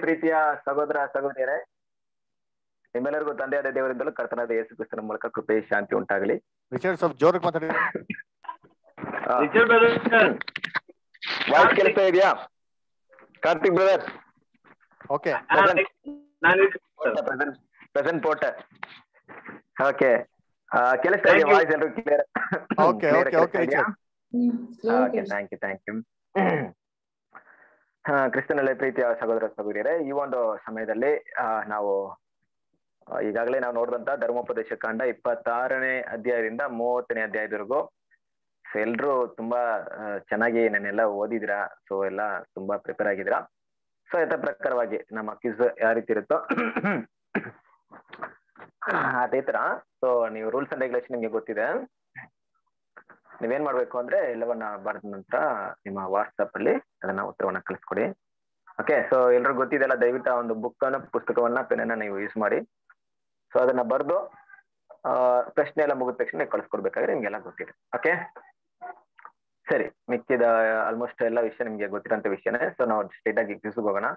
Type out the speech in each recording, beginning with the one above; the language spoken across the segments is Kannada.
ಪ್ರೀತಿಯ ಸಹೋದರ ಸಹೋದರಿಯರೇ ನಿಮ್ಮೆಲ್ಲರಿಗೂ ತಂದೆಯಾದ ದೇವರಿಂದಲೂ ಕರ್ತನಾದ ಯೇಸು ಕ್ರಿಸ್ತನ ಮೂಲಕ ಕೃಪೆ ಶಾಂತಿ ಉಂಟಾಗಲಿ. ರಿಚರ್ಡ್ ಸ್ವಲ್ಪ ಜೋರಕ್ಕೆ ಮಾತಾಡಿ ವಾಯ್ಸ್ ಕೇಳ್ತಾ ಇದೆಯಾ? Karthik brother. Okay present Porter okay ಕೇಳಿಸ್ತಾ ಇದೆಯಾ. ವಾಯ್ಸ್ ಎಲ್ಲರೂ clear okay okay okay okay. Thank you thank you ಕ್ರಿಸ್ತನಲ್ಲಿ ಪ್ರೀತಿಯ ಸಹೋದರ ಸಹೋದರಿಯರೇ, ಈ ಒಂದು ಸಮಯದಲ್ಲಿ ನಾವು ಈಗಾಗಲೇ ನಾವು ನೋಡಿದಂತ ಧರ್ಮೋಪದೇಶ ಕಾಂಡ ಇಪ್ಪತ್ತಾರನೇ ಅಧ್ಯಾಯದಿಂದ ಮೂವತ್ತನೇ ಅಧ್ಯಾಯದವರೆಗೂ. ಸೊ ಎಲ್ರು ತುಂಬಾ ಚೆನ್ನಾಗಿ ನೆನ್ನೆಲ್ಲ ಓದಿದಿರಾ ಸೊ ಎಲ್ಲ ತುಂಬಾ ಪ್ರಿಪೇರ್ ಆಗಿದ್ದೀರಾ? ಸೊ ಯಥ ಪ್ರಕಾರವಾಗಿ ನಮ್ಮ ಕಿಸ್ ಯಾವ ರೀತಿ ಇರುತ್ತೋ. ಅದೇ ತರ ಸೊ ನೀವು ರೂಲ್ಸ್ ಅಂಡ್ ರೆಗ್ಯುಲೇಷನ್ ನಿಮ್ಗೆ ಗೊತ್ತಿದೆ. ನೀವೇನ್ ಮಾಡ್ಬೇಕು ಅಂದ್ರೆ ಎಲ್ಲವನ್ನ ಬರೆದ ನಂತರ ನಿಮ್ಮ ವಾಟ್ಸಪ್ ಅಲ್ಲಿ ಅದನ್ನ ಉತ್ತರವನ್ನ ಕಳಿಸ್ಕೊಡಿ. ಓಕೆ ಸೊ ಎಲ್ರಿಗೂ ಗೊತ್ತಿದೆಲ್ಲ ದಯವಿಟ್ಟು ಒಂದು ಬುಕ್ ಅನ್ನ, ಪುಸ್ತಕವನ್ನ ಪೆನ್ನ ನೀವು ಯೂಸ್ ಮಾಡಿ. ಸೊ ಅದನ್ನ ಬರೆದು ಪ್ರಶ್ನೆ ಎಲ್ಲ ಮುಗಿದ ತಕ್ಷಣ ಕಳ್ಸ್ಕೊಡ್ಬೇಕಾದ್ರೆ ನಿಮ್ಗೆಲ್ಲ ಗೊತ್ತಿದೆ. ಓಕೆ ಸರಿ, ಮಿಕ್ಕಿದ ಆಲ್ಮೋಸ್ಟ್ ಎಲ್ಲ ವಿಷಯ ನಿಮ್ಗೆ ಗೊತ್ತಿರೋಂಥ ವಿಷಯನೇ. ಸೊ ನಾವು ಸ್ಟ್ರೇಟ್ ಆಗಿ ಕ್ಯೂಸ್ಗೆ ಹೋಗೋಣ.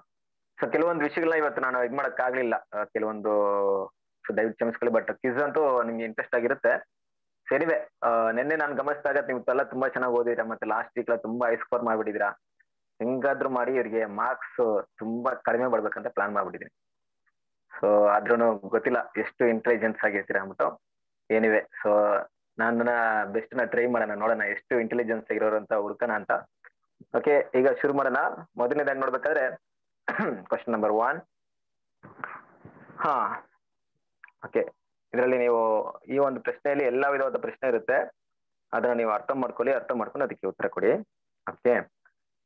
ಸೊ ಕೆಲವೊಂದು ವಿಷಯಗಳನ್ನ ಇವತ್ತು ನಾನು ಇದ್ ಮಾಡಕ್ ಆಗ್ಲಿಲ್ಲ ಕೆಲವೊಂದು ದಯವಿಟ್ಟು ಕ್ಷಮಿಸ್ಕೊಳ್ಳಿ ಬಟ್ ಕ್ಯೂಸ್ ಅಂತೂ ನಿಮ್ಗೆ ಇಂಟ್ರೆಸ್ಟ್ ಆಗಿರುತ್ತೆ. ಸರಿವೆ ನಿನ್ನೆ ನಾನು ಗಮನಿಸಿದಾಗ ನೀವು ತಲ ತುಂಬಾ ಚೆನ್ನಾಗಿ ಓದಿದಿರಾ, ಮತ್ತೆ ಲಾಸ್ಟ್ ವೀಕ್ ತುಂಬಾ ಹೈ ಸ್ಕೋರ್ ಮಾಡ್ಬಿಟ್ಟಿದಿರಾ. ಹೆಂಗಾದ್ರೂ ಮಾಡಿ ಇವರಿಗೆ ಮಾರ್ಕ್ಸ್ ತುಂಬಾ ಕಡಿಮೆ ಬರ್ಬೇಕಂತ ಪ್ಲಾನ್ ಮಾಡ್ಬಿಟ್ಟಿದೀನಿ. ಸೊ ಆದ್ರೂ ಗೊತ್ತಿಲ್ಲ ಎಷ್ಟು ಇಂಟೆಲಿಜೆನ್ಸ್ ಆಗಿರ್ತೀರಾ ಅಂದ್ಬಿಟ್ಟು. ಏನಿವೆ ಸೊ ನನ್ನ ಬೆಸ್ಟ್ನ ಟ್ರೈ ಮಾಡೋಣ, ನೋಡೋಣ ಎಷ್ಟು ಇಂಟೆಲಿಜೆನ್ಸ್ ಆಗಿರೋರು ಅಂತ ಹುಡ್ಕೋಣ ಅಂತ. ಓಕೆ ಈಗ ಶುರು ಮಾಡೋಣ. ಮೊದಲನೇದಾಗಿ ನೋಡ್ಬೇಕಾದ್ರೆ ಕ್ವಶನ್ ನಂಬರ್ ಒನ್ ಹಾ ಓಕೆ ಇದರಲ್ಲಿ ನೀವು ಈ ಒಂದು ಪ್ರಶ್ನೆಯಲ್ಲಿ ಎಲ್ಲಾ ವಿಧವಾದ ಪ್ರಶ್ನೆ ಇರುತ್ತೆ ಅದನ್ನ ನೀವು ಅರ್ಥ ಮಾಡ್ಕೊಳ್ಳಿ ಅರ್ಥ ಮಾಡ್ಕೊಂಡು ಅದಕ್ಕೆ ಉತ್ತರ ಕೊಡಿ ಓಕೆ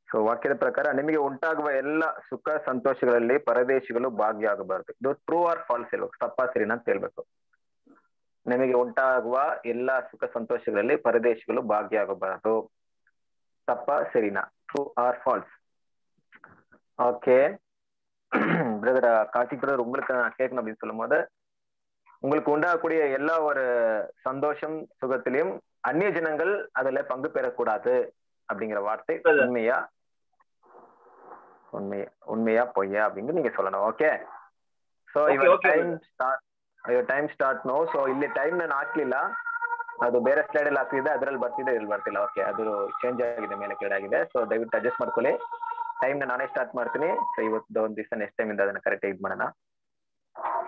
ಸೊ ವಾಕ್ಯದ ಪ್ರಕಾರ ನಿಮಗೆ ಉಂಟಾಗುವ ಎಲ್ಲ ಸುಖ ಸಂತೋಷಗಳಲ್ಲಿ ಪರದೇಶಿಗಳು ಭಾಗಿಯಾಗಬಾರದು ಇದು ಟ್ರೂ ಆರ್ ಫಾಲ್ಸ್ ಹೇಳ್ಬೇಕು ತಪ್ಪಾ ಸರಿನಾ ಅಂತ ಹೇಳ್ಬೇಕು ನಿಮಗೆ ಉಂಟಾಗುವ ಎಲ್ಲ ಸುಖ ಸಂತೋಷಗಳಲ್ಲಿ ಪರದೇಶಿಗಳು ಭಾಗಿಯಾಗಬಾರದು ತಪ್ಪಾ ಸರಿನಾ true or false okay brother Karthik brother உங்களுக்கு நான் கேட்கணும் அப்படின்னு சொல்லும் போது உங்களுக்கு உண்டாகக்கூடிய எல்லா ஒரு சந்தோஷம் சுகத்திலையும் அந்நிய ஜனங்கள் அதுல பங்கு பெறக்கூடாது அப்படிங்கிற வார்த்தை உண்மையா உண்மையா உண்மையா பொய்யா அப்படின்னு நீங்க சொல்லணும் okay so your time start your time start now so ಇಲ್ಲಿ ಟೈಮ್ ನಾನು ಹಾಕ್ಲಿಲ್ಲ ಅದು ಬೇರೆ ಸ್ಲೈಡ್ ಅಲ್ಲಿ ಹಾಕ್ತಿದೆ ಅದ್ರಲ್ಲಿ ಬರ್ತಿದೆ ಇಲ್ಲಿ ಬರ್ತಿಲ್ಲ ಓಕೆ ಅದು ಚೇಂಜ್ ಆಗಿದೆ ಮೇಲೆ ಕೆಳಗೆ ಆಗಿದೆ ಸೊ ದಯವಿಟ್ಟು ಅಡ್ಜಸ್ಟ್ ಮಾಡ್ಕೊಳ್ಳಿ ಟೈಮ್ ನಾನೇ ಸ್ಟಾರ್ಟ್ ಮಾಡ್ತೀನಿ ಸೊ ಇವತ್ತು ಒಂದು ದಿವಸ ನೆಕ್ಸ್ಟ್ ಟೈಮ್ ಇಂದ ಅದನ್ನ ಕರೆಕ್ಟ್ ಇದು ಮಾಡೋಣ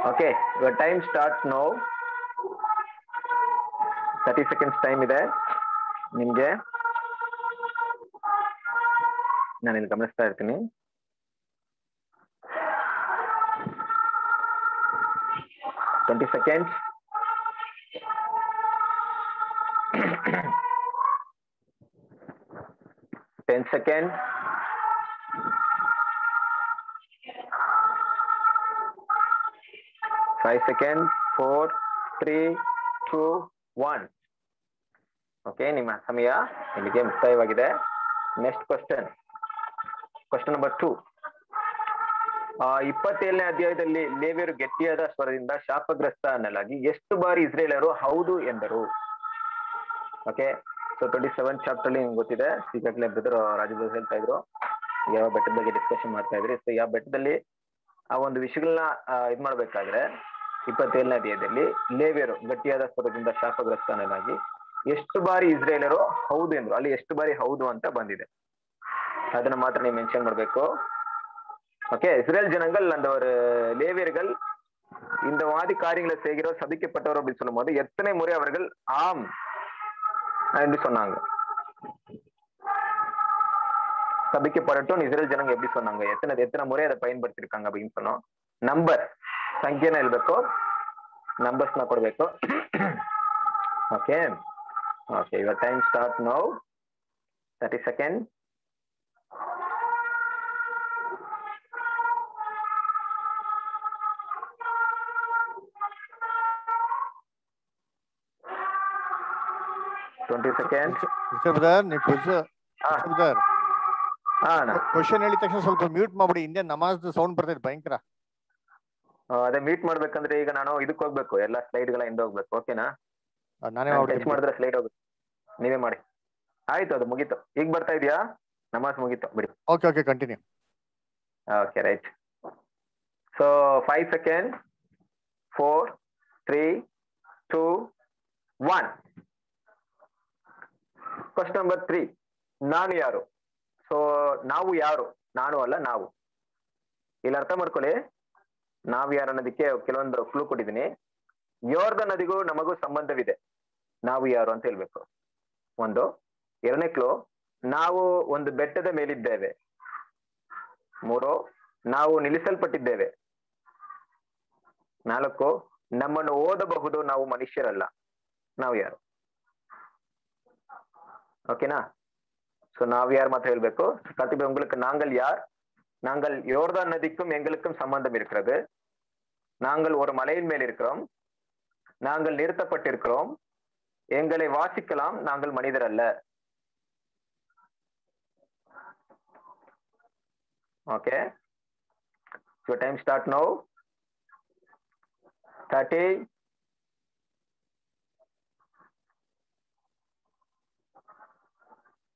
ಓಕೆ ಇವಾಗ time start now thirty seconds time ಇದೆ. ನಿಮ್ಗೆ. ನಾನು ಇಲ್ಲಿ ಗಮನಿಸ್ತಾ ಇರ್ತೀನಿ. Twenty seconds ten second five second four three two one okay ನಿಮ್ಮ ಸಮಯ ಇಲ್ಲಿಗೆ ಮುಕ್ತಾಯವಾಗಿದೆ. Next question question number two ಇಪ್ಪತ್ತೇಳನೇ ಅಧ್ಯಾಯದಲ್ಲಿ ಲೇವಿಯರು ಗಟ್ಟಿಯಾದ ಸ್ವರದಿಂದ ಶಾಪಗ್ರಸ್ತ ಅನ್ನಲಾಗಿ ಎಷ್ಟು ಬಾರಿ ಇಸ್ರೇಲರು ಹೌದು ಎಂದರು? Okay so twenty seven chapter ನಿಮ್ಗೆ ಗೊತ್ತಿದೆ. ಈಗಾಗಲೇ ಬ್ರದರ್ ರಾಜು ಹೇಳ್ತಾ ಇದ್ರು. ಯಾವ ಬೆಟ್ಟದ ಬಗ್ಗೆ ಡಿಸ್ಕಷನ್ ಮಾಡ್ತಾ ಇದ್ರಿ? ಸೊ ಯಾವ ಬೆಟ್ಟದಲ್ಲಿ ಆ ಒಂದು ವಿಷಯಗಳನ್ನ ಇದ್ ಮಾಡ್ಬೇಕಾದ್ರೆ ಇಪ್ಪತ್ತೇಳನೇ ಅಧ್ಯಾಯದಲ್ಲಿ ಲೇವಿಯರು ಗಟ್ಟಿಯಾದ ಸ್ವರದಿಂದ ಶಾಪಗ್ರಸ್ತ ಅನ್ನಲಾಗಿ ಎಷ್ಟು ಬಾರಿ ಇಸ್ರೇಲರು ಹೌದು ಎಂದ್ರು ಅಲ್ಲಿ ಎಷ್ಟು ಬಾರಿ ಹೌದು ಅಂತ ಬಂದಿದೆ ಅದನ್ನ ಮಾತ್ರ ನೀವು ಮೆನ್ಷನ್ ಮಾಡ್ಬೇಕು ஓகே இஸ்ரேல் ஜனங்கள் அந்த ஒரு லேவியர்கள் இந்த மாதிரி காரியங்களை செய்கிறோம் சபிக்கப்பட்டவர் அப்படின்னு சொல்லும்போது எத்தனை முறை அவர்கள் ஆம் என்று சொன்னாங்க சபிக்கப்படட்டும் இஸ்ரேல் ஜனங்க எப்படி சொன்னாங்க எத்தனை எத்தனை முறை அதை பயன்படுத்திருக்காங்க அப்படின்னு சொன்னோம் ನಂಬರ್ ಸಂಖ್ಯೆನ ಹೇಳ್ಬೇಕು. ನಂಬರ್ಸ್ನ ಕೊಡ್ಬೇಕು. Okay okay your time start now thirty second twenty second Richard brother ನೀವು. ಕ್ವಶನ್ ಹೇಳಿದ ತಕ್ಷಣ ಸ್ವಲ್ಪ ಮ್ಯೂಟ್ ಮಾಡ್ಬಿಡಿ. ಹಿಂದೆ ನಮಾಜ್ ಸೌಂಡ್ ಬರ್ತೈತೆ ಭಯಂಕರ. ಅದೇ ಮೀಟ್ ಮಾಡ್ಬೇಕಂದ್ರೆ ಈಗ ನಾನು ಇದಕ್ಕೆ ಹೋಗ್ಬೇಕು ಎಲ್ಲ ಸ್ಲೈಡ್ಗಳ ಹಿಂದೆ ಹೋಗ್ಬೇಕು ಓಕೆನಾ ನಾನೇ ಟಚ್ ಮಾಡಿದ್ರೆ ಸ್ಲೈಡ್ ಹೋಗುತ್ತೆ. ನೀವೇ ಮಾಡಿ. ಆಯ್ತು ಅದು ಮುಗೀತು. ಈಗ ಬರ್ತಾ ಇದೆಯಾ? ನಮಾಜ್ ಮುಗೀತು ಬಿಡಿ. Okay okay continue okay right so five second four three two one question number three ನಾನು ಯಾರು? ಸೊ ನಾವು ಯಾರು? ನಾನು ಅಲ್ಲ ನಾವು. ಇಲ್ಲಿ ಅರ್ಥ ಮಾಡ್ಕೊಳ್ಳಿ. ನಾವ್ ಯಾರು ಅನ್ನೋದಕ್ಕೆ ಕೆಲವೊಂದು ಕ್ಲೂ ಕೊಟ್ಟಿದ್ದೀನಿ. ಯೋರ್ದ ನದಿಗೂ ನಮಗೂ ಸಂಬಂಧವಿದೆ. ನಾವು ಯಾರು ಅಂತ ಹೇಳ್ಬೇಕು. ಒಂದು. ಎರಡನೇ ಕ್ಲೂ ನಾವು ಒಂದು ಬೆಟ್ಟದ ಮೇಲಿದ್ದೇವೆ. ಮೂರು. ನಾವು ನಿಲ್ಲಿಸಲ್ಪಟ್ಟಿದ್ದೇವೆ. ನಾಲ್ಕು. ನಮ್ಮನ್ನು ಓದಬಹುದು ನಾವು ಮನುಷ್ಯರಲ್ಲ. ನಾವು ಯಾರು? ಓಕೆನಾ ಸೊ ನಾವ್ ಯಾರು ಮಾತ್ರ ಹೇಳ್ಬೇಕು? ಪ್ರತಿಭೆ ಉಂಗ್ಲಕ್ಕೆ ನಾಂಗಲ್ ಯಾರ್? நாங்கள் யோர்தான் நதிக்கும் எங்களுக்கும் சம்பந்தம் இருக்கிறது. நாங்கள் ஒரு மலையின் மேல் இருக்கிறோம். நாங்கள் நிறுத்தப்பட்டிருக்கிறோம். எங்களை வாசிக்கலாம் நாங்கள் மனிதர் அல்ல. Okay your time start now thirty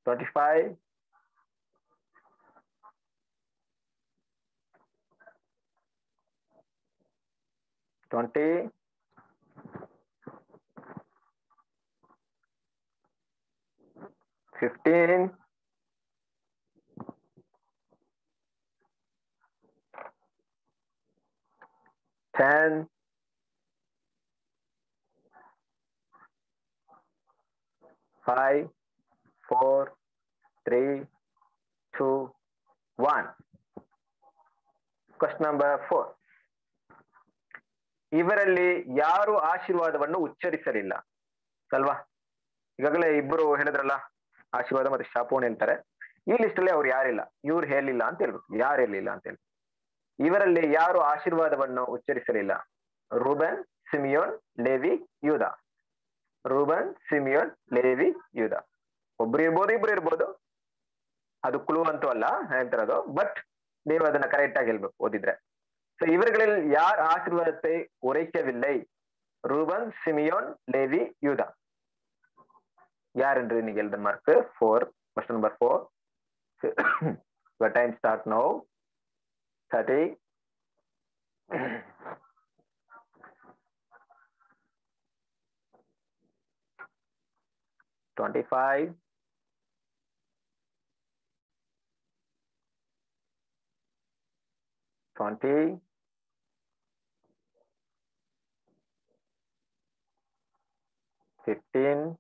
twenty five 20 15 10 5 4 3 2 1 question number 4 ಇವರಲ್ಲಿ ಯಾರು ಆಶೀರ್ವಾದವನ್ನು ಉಚ್ಚರಿಸಲಿಲ್ಲ. ಅಲ್ವಾ? ಈಗಾಗಲೇ ಇಬ್ಬರು ಹೇಳಿದ್ರಲ್ಲ, ಆಶೀರ್ವಾದ ಮತ್ತೆ ಶಾಪೋಣಿ ಅಂತಾರೆ. ಈ ಲಿಸ್ಟ್ ಅಲ್ಲಿ ಅವ್ರು ಯಾರಿಲ್ಲ? ಇವ್ರು ಹೇಳಿಲ್ಲ ಅಂತ ಹೇಳ್ಬೇಕು. ಯಾರು ಹೇಳಿಲ್ಲ ಅಂತ ಹೇಳಿ ಇವರಲ್ಲಿ ಯಾರು ಆಶೀರ್ವಾದವನ್ನು ಉಚ್ಚರಿಸಲಿಲ್ಲ? Reuben, Simeon, Levi, Judah. Reuben, Simeon, Levi, Judah. ಒಬ್ರು ಇರ್ಬೋದು, ಇಬ್ರು ಇರ್ಬೋದು. ಅದು ಕ್ಲೂ ಅಂತೂ ಅಲ್ಲ ಹೇಳ್ತಿರೋದು ಬಟ್ ನೀವು ಅದನ್ನ ಕರೆಕ್ಟ್ ಆಗಿ ಹೇಳ್ಬೇಕು, ಓದಿದ್ರೆ. இவர்களில் யார் ஆசீர்வாதத்தை உரைக்கவில்லை? ரூபன் சிமியோன் லேவி யூதா. யார் என்று நீங்க எழுத mark four question number four your start start now. Twenty five twenty 15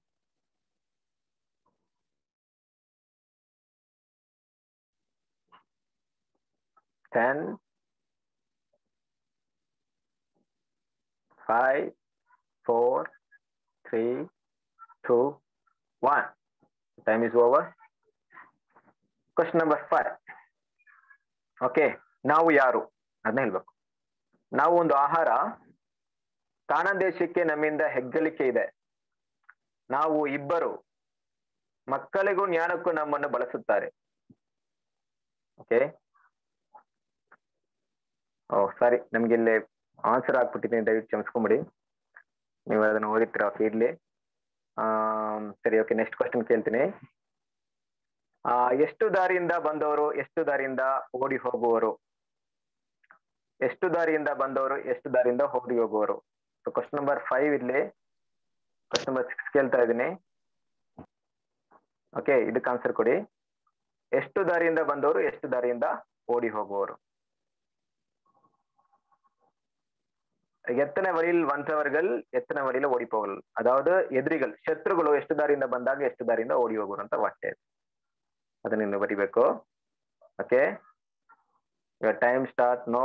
10 5 4 3 2 1 time is over. Question number 5 okay ನಾವು ಯಾರು? ಅದನ್ನ ಹೇಳ್ಬೇಕು. ನಾವು ಒಂದು ಆಹಾರ ಕಾಣ ದೇಶಕ್ಕೆ ನಮ್ಮಿಂದ ಹೆಗ್ಗಳಿಕೆ ಇದೆ. ನಾವು ಇಬ್ಬರು ಮಕ್ಕಳಿಗೂ ಜ್ಞಾನಕ್ಕೂ ನಮ್ಮನ್ನು ಬಳಸುತ್ತಾರೆ. ಓಕೆ ಓ ಸಾರಿ ನಮ್ಗೆ ಇಲ್ಲಿ ಆನ್ಸರ್ ಆಗ್ಬಿಟ್ಟಿದ್ದೀನಿ ದಯವಿಟ್ಟು ಕ್ಷಮಿಸ್ಕೊಂಬಿಡಿ. ನೀವು ಅದನ್ನ ಓದಿರ್ತೀರ ಆ, ಸರಿ ಓಕೆ ನೆಕ್ಸ್ಟ್ ಕ್ವಶನ್ ಕೇಳ್ತೀನಿ. ಆ, ಎಷ್ಟು ದಾರಿಯಿಂದ ಬಂದವರು ಎಷ್ಟು ದಾರಿಯಿಂದ ಓಡಿ ಹೋಗುವರು? ಎಷ್ಟು ದಾರಿಯಿಂದ ಬಂದವರು ಎಷ್ಟು ದಾರಿಯಿಂದ ಓಡಿ ಹೋಗುವರು? ಕ್ವಶನ್ ನಂಬರ್ ಫೈವ್ ಇಲ್ಲಿ ಕ್ವಶನ್ ನಂಬರ್ ಸಿಕ್ಸ್ ಕೇಳ್ತಾ ಇದ್ದೀನಿ ಓಕೆ ಇದಕ್ಕೆ ಆನ್ಸರ್ ಕೊಡಿ ಎಷ್ಟು ದಾರಿಯಿಂದ ಬಂದವರು ಎಷ್ಟು ದಾರಿಯಿಂದ ಓಡಿ ಹೋಗುವವರು எத்தனை வழியில் வந்தவர்கள் எத்தனை வழியில ஓடி போகல் அதாவது எதிரிகள் ಶತ್ರುಗಳು ಎಷ್ಟು ದಾರಿಯಿಂದ ಬಂದಾಗ ಎಷ್ಟು ದಾರಿಯಿಂದ ಓಡಿ ಹೋಗೋರು ಅಂತ ವಾಕ್ಯ ಇದೆ ಅದನ್ನ ಇನ್ನು ಬರಿಬೇಕು okay time start no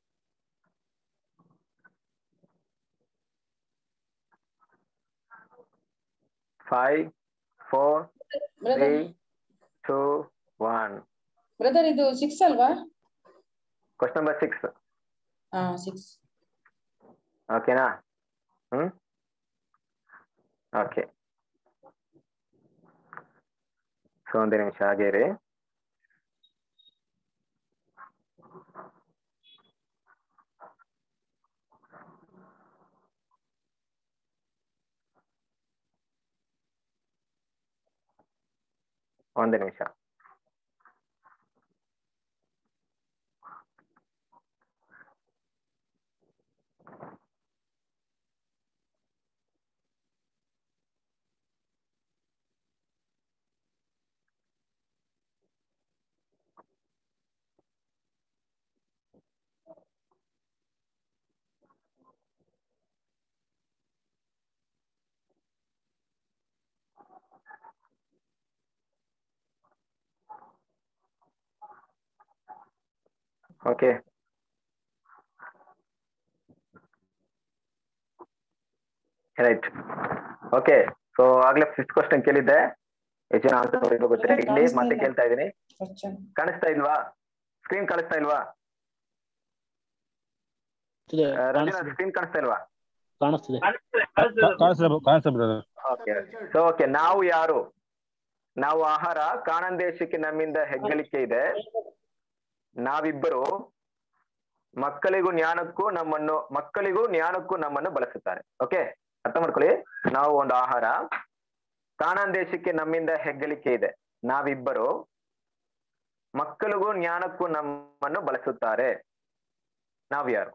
five four three two one brother ಇದು ಸಿಕ್ಸ್ ಅಲ್ವಾ? ಕ್ವಶನ್ ನಂಬರ್ ಸಿಕ್ಸ್ ಸಿಕ್ಸ್ ಓಕೆನಾ ಹ್ಮ್? ಓಕೆ ಸೊ ಒಂದೇ ನಿಮಿಷ ಹಾಗೇ ರೀ ಒಂದು ನಿಮಿಷ ಓಕೆ ರೈಟ್ ಓಕೆ ಸೊ ಆಗ್ಲೇ ಫಿಫ್ತ್ ಕ್ವಶನ್ ಕೇಳಿದ್ದೆ. ಎಷ್ಟು ಜನ ಆನ್ಸರ್ ನೋಡಿದ್ರು ಗೊತ್ತಿಲ್ಲ ಇಲ್ಲಿ ಮತ್ತೆ ಕೇಳ್ತಾ ಇದೀನಿ ಕಾಣಿಸ್ತಾ ಇಲ್ವಾ? ಸ್ಕ್ರೀನ್ ಕಾಣಿಸ್ತಾ ಇಲ್ವಾ? ಸ್ಕ್ರೀನ್ ಕಾಣಿಸ್ತಾ ಇಲ್ವಾ? ಕಾಣಿಸ್ತಿದೆ. ಕಾಣಿಸ್ತಾ ಬ್ರದರ್ ಓಕೆ ಸೊ ಓಕೆ ನಾವು ಯಾರು? ನಾವು ಆಹಾರ. ಕಾಣಂದೇಶಕ್ಕೆ ನಮ್ಮಿಂದ ಹೆಗ್ಗಳಿಕೆ ಇದೆ. ನಾವಿಬ್ಬರು ಮಕ್ಕಳಿಗೂ ಜ್ಞಾನಕ್ಕೂ ನಮ್ಮನ್ನು, ಮಕ್ಕಳಿಗೂ ಜ್ಞಾನಕ್ಕೂ ನಮ್ಮನ್ನು ಬಳಸುತ್ತಾರೆ. ಓಕೆ ಅರ್ಥ ಮಾಡ್ಕೊಳ್ಳಿ. ನಾವು ಒಂದು ಆಹಾರ. ಕಾಣಾಂದೇಶಕ್ಕೆ ನಮ್ಮಿಂದ ಹೆಗ್ಗಳಿಕೆ ಇದೆ. ನಾವಿಬ್ಬರು ಮಕ್ಕಳಿಗೂ ಜ್ಞಾನಕ್ಕೂ ನಮ್ಮನ್ನು ಬಳಸುತ್ತಾರೆ. ನಾವ್ಯಾರು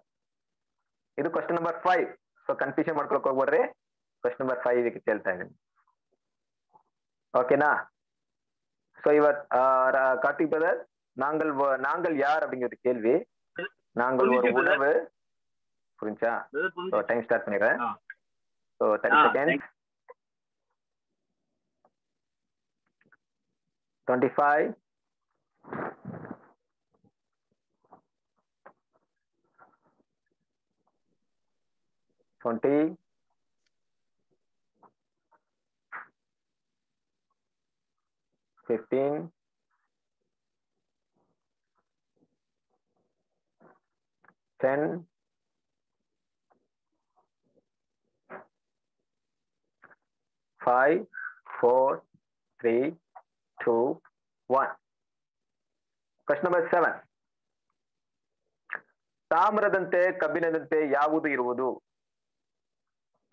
ಇದು question number five so confusion ಮಾಡ್ಕೊಳಕ್ ಹೋಗ್ಬೋಡ್ರಿ. ಕ್ವಶನ್ ನಂಬರ್ ಫೈವ್ ಇದಕ್ಕೆ ಕೇಳ್ತಾ ಇದ್ದೀನಿ. ಓಕೆನಾ ಸೊ ಇವತ್ ಕಾರ್ತಿಕ್ ಬ್ರದರ್ நாங்கள் நாங்கள் யார் அப்படிங்கிற கேள்வி. நாங்கள் ஒரு உணவு. புரிஞ்சா? டைம் ஸ்டார்ட் பண்ணிடுறேன். So thirty twenty five twenty fifteen 10, 5, 4, 3, 2, 1. Question number 7. ತಾಮ್ರದಂತೆ ಕಬ್ಬಿಣದಂತೆ ಯಾವುದು ಇರುವುದು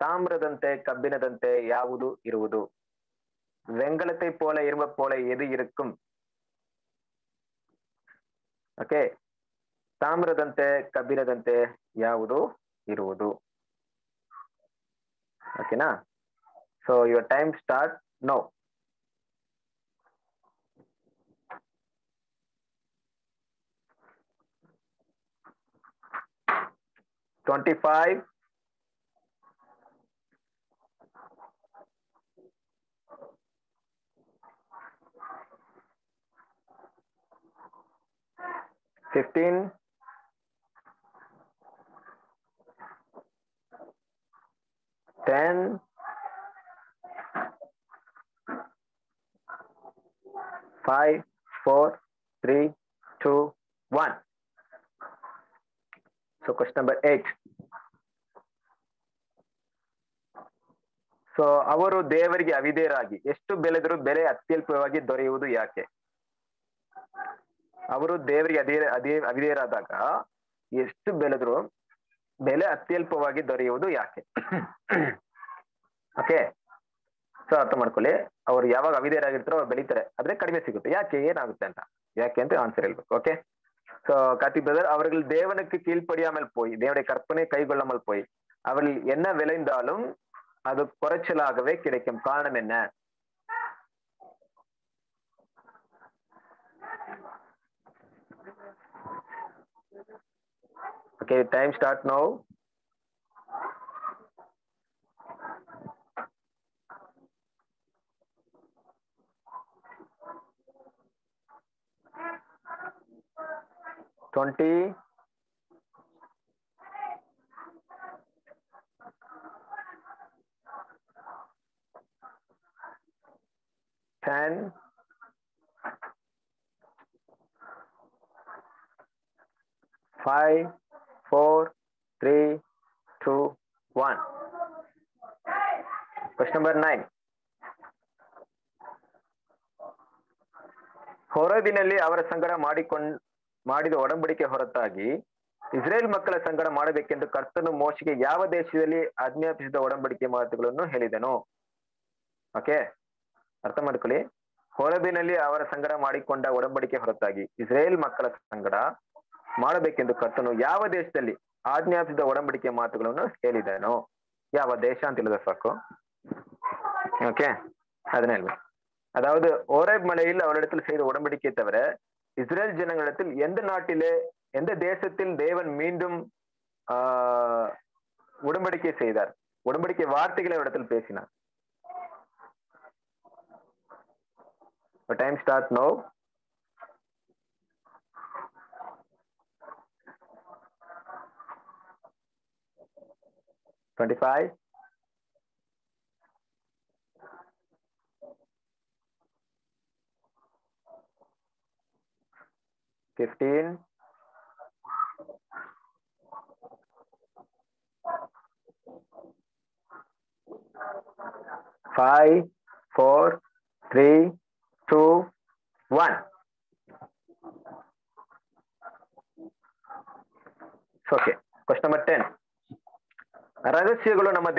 தாமிரதந்தை கபினதந்தை யாவுது இருவது வெங்கலத்தை போல இரும்ப போல எது இருக்கும் ஓகே ತಾಮ್ರದಂತೆ ಕಬ್ಬಿಣದಂತೆ ಯಾವುದು ಇರುವುದು? ಓಕೆನಾ so your time start now twenty five fifteen 10, 5, 4, 3, 2, 1. So question number 8. So ಅವರು ದೇವರಿಗೆ ಅವಿದೇರಾಗಿ ಎಷ್ಟು ಬೆಳೆದರೂ ಬೆಲೆ ಅತ್ಯಲ್ಪವಾಗಿ ದೊರೆಯುವುದು ಯಾಕೆ ಅವರು ದೇವರಿಗೆ ಅದೇ ಅದೇ ಅವಿಧೇಯರಾದಾಗ ಎಷ್ಟು ಬೆಳೆದ್ರು ಬೆಲೆ ಅತ್ಯಲ್ಪವಾಗಿ ದೊರೆಯುವುದು ಯಾಕೆ ಓಕೆ ಸೊ ಅರ್ಥ ಮಾಡ್ಕೊಳ್ಳಿ ಅವ್ರು ಯಾವಾಗ ಅವಿಧೇಯರಾಗಿರ್ತಾರೋ ಅವ್ರು ಬೆಳೀತಾರೆ ಆದ್ರೆ ಕಡಿಮೆ ಸಿಗುತ್ತೆ ಯಾಕೆ ಏನಾಗುತ್ತೆ ಅಂತ ಯಾಕೆ ಅಂತ ಆನ್ಸರ್ ಹೇಳ್ಬೇಕು ಓಕೆ ஸோ கார்த்தி பிரதர் அவர்கள் தேவனுக்கு கீழ்ப்படியாமல் போய் தேவனுடைய கற்பனை கைகொள்ளாமல் போய் அவர்கள் என்ன விளைந்தாலும் அது குறைச்சலாகவே கிடைக்கும் காரணம் என்ன Okay, time start now. Twenty. Ten. Five four three two one. Question number nine ಹೊರದಿನಲ್ಲಿ ಅವರ ಸಂಗಡ ಮಾಡಿಕೊಂಡ್, ಮಾಡಿದ ಒಡಂಬಡಿಕೆ ಹೊರತಾಗಿ ಇಸ್ರೇಲ್ ಮಕ್ಕಳ ಸಂಗಡ ಮಾಡಬೇಕೆಂದು ಕರ್ತನು ಮೋಶಿಗೆ ಯಾವ ದೇಶದಲ್ಲಿ ಆಜ್ಞಾಪಿಸಿದ ಒಡಂಬಡಿಕೆ ಮಾತುಗಳನ್ನು ಹೇಳಿದನು? ಓಕೆ ಅರ್ಥ ಮಾಡ್ಕೊಳ್ಳಿ. ಹೊರದಿನಲ್ಲಿ ಅವರ ಸಂಗಡ ಮಾಡಿಕೊಂಡ ಒಡಂಬಡಿಕೆ ಹೊರತಾಗಿ ಇಸ್ರೇಲ್ ಮಕ್ಕಳ ಸಂಗಡ ಮಾಡಬೇಕೆಂದು ಕರ್ತನು ಯಾವ ದೇಶದಲ್ಲಿ ಆಜ್ಞಾಪಿಸಿದ ಒಡಂಬಡಿಕೆ ಮಾತುಗಳನ್ನು ಹೇಳಿದನು ಯಾವ ದೇಶ ಅಂತ ಹೇಳಿದ್ರೆ ಸಾಕು ஓகே அதனால அதாவது ஓரேப் மலையில் அவரிடத்தில் செய்த உடன்படிக்கை தவிர இஸ்ரேல் ஜனங்களிடத்தில் எந்த நாட்டிலே எந்த தேசத்தில் தேவன் மீண்டும் ஆஹ் உடன்படிக்கை செய்தார் உடன்படிக்கை வார்த்தைகளை அவரிடத்தில் பேசினார் டைம் ஸ்டார்ட் நோ 25. Fifteen.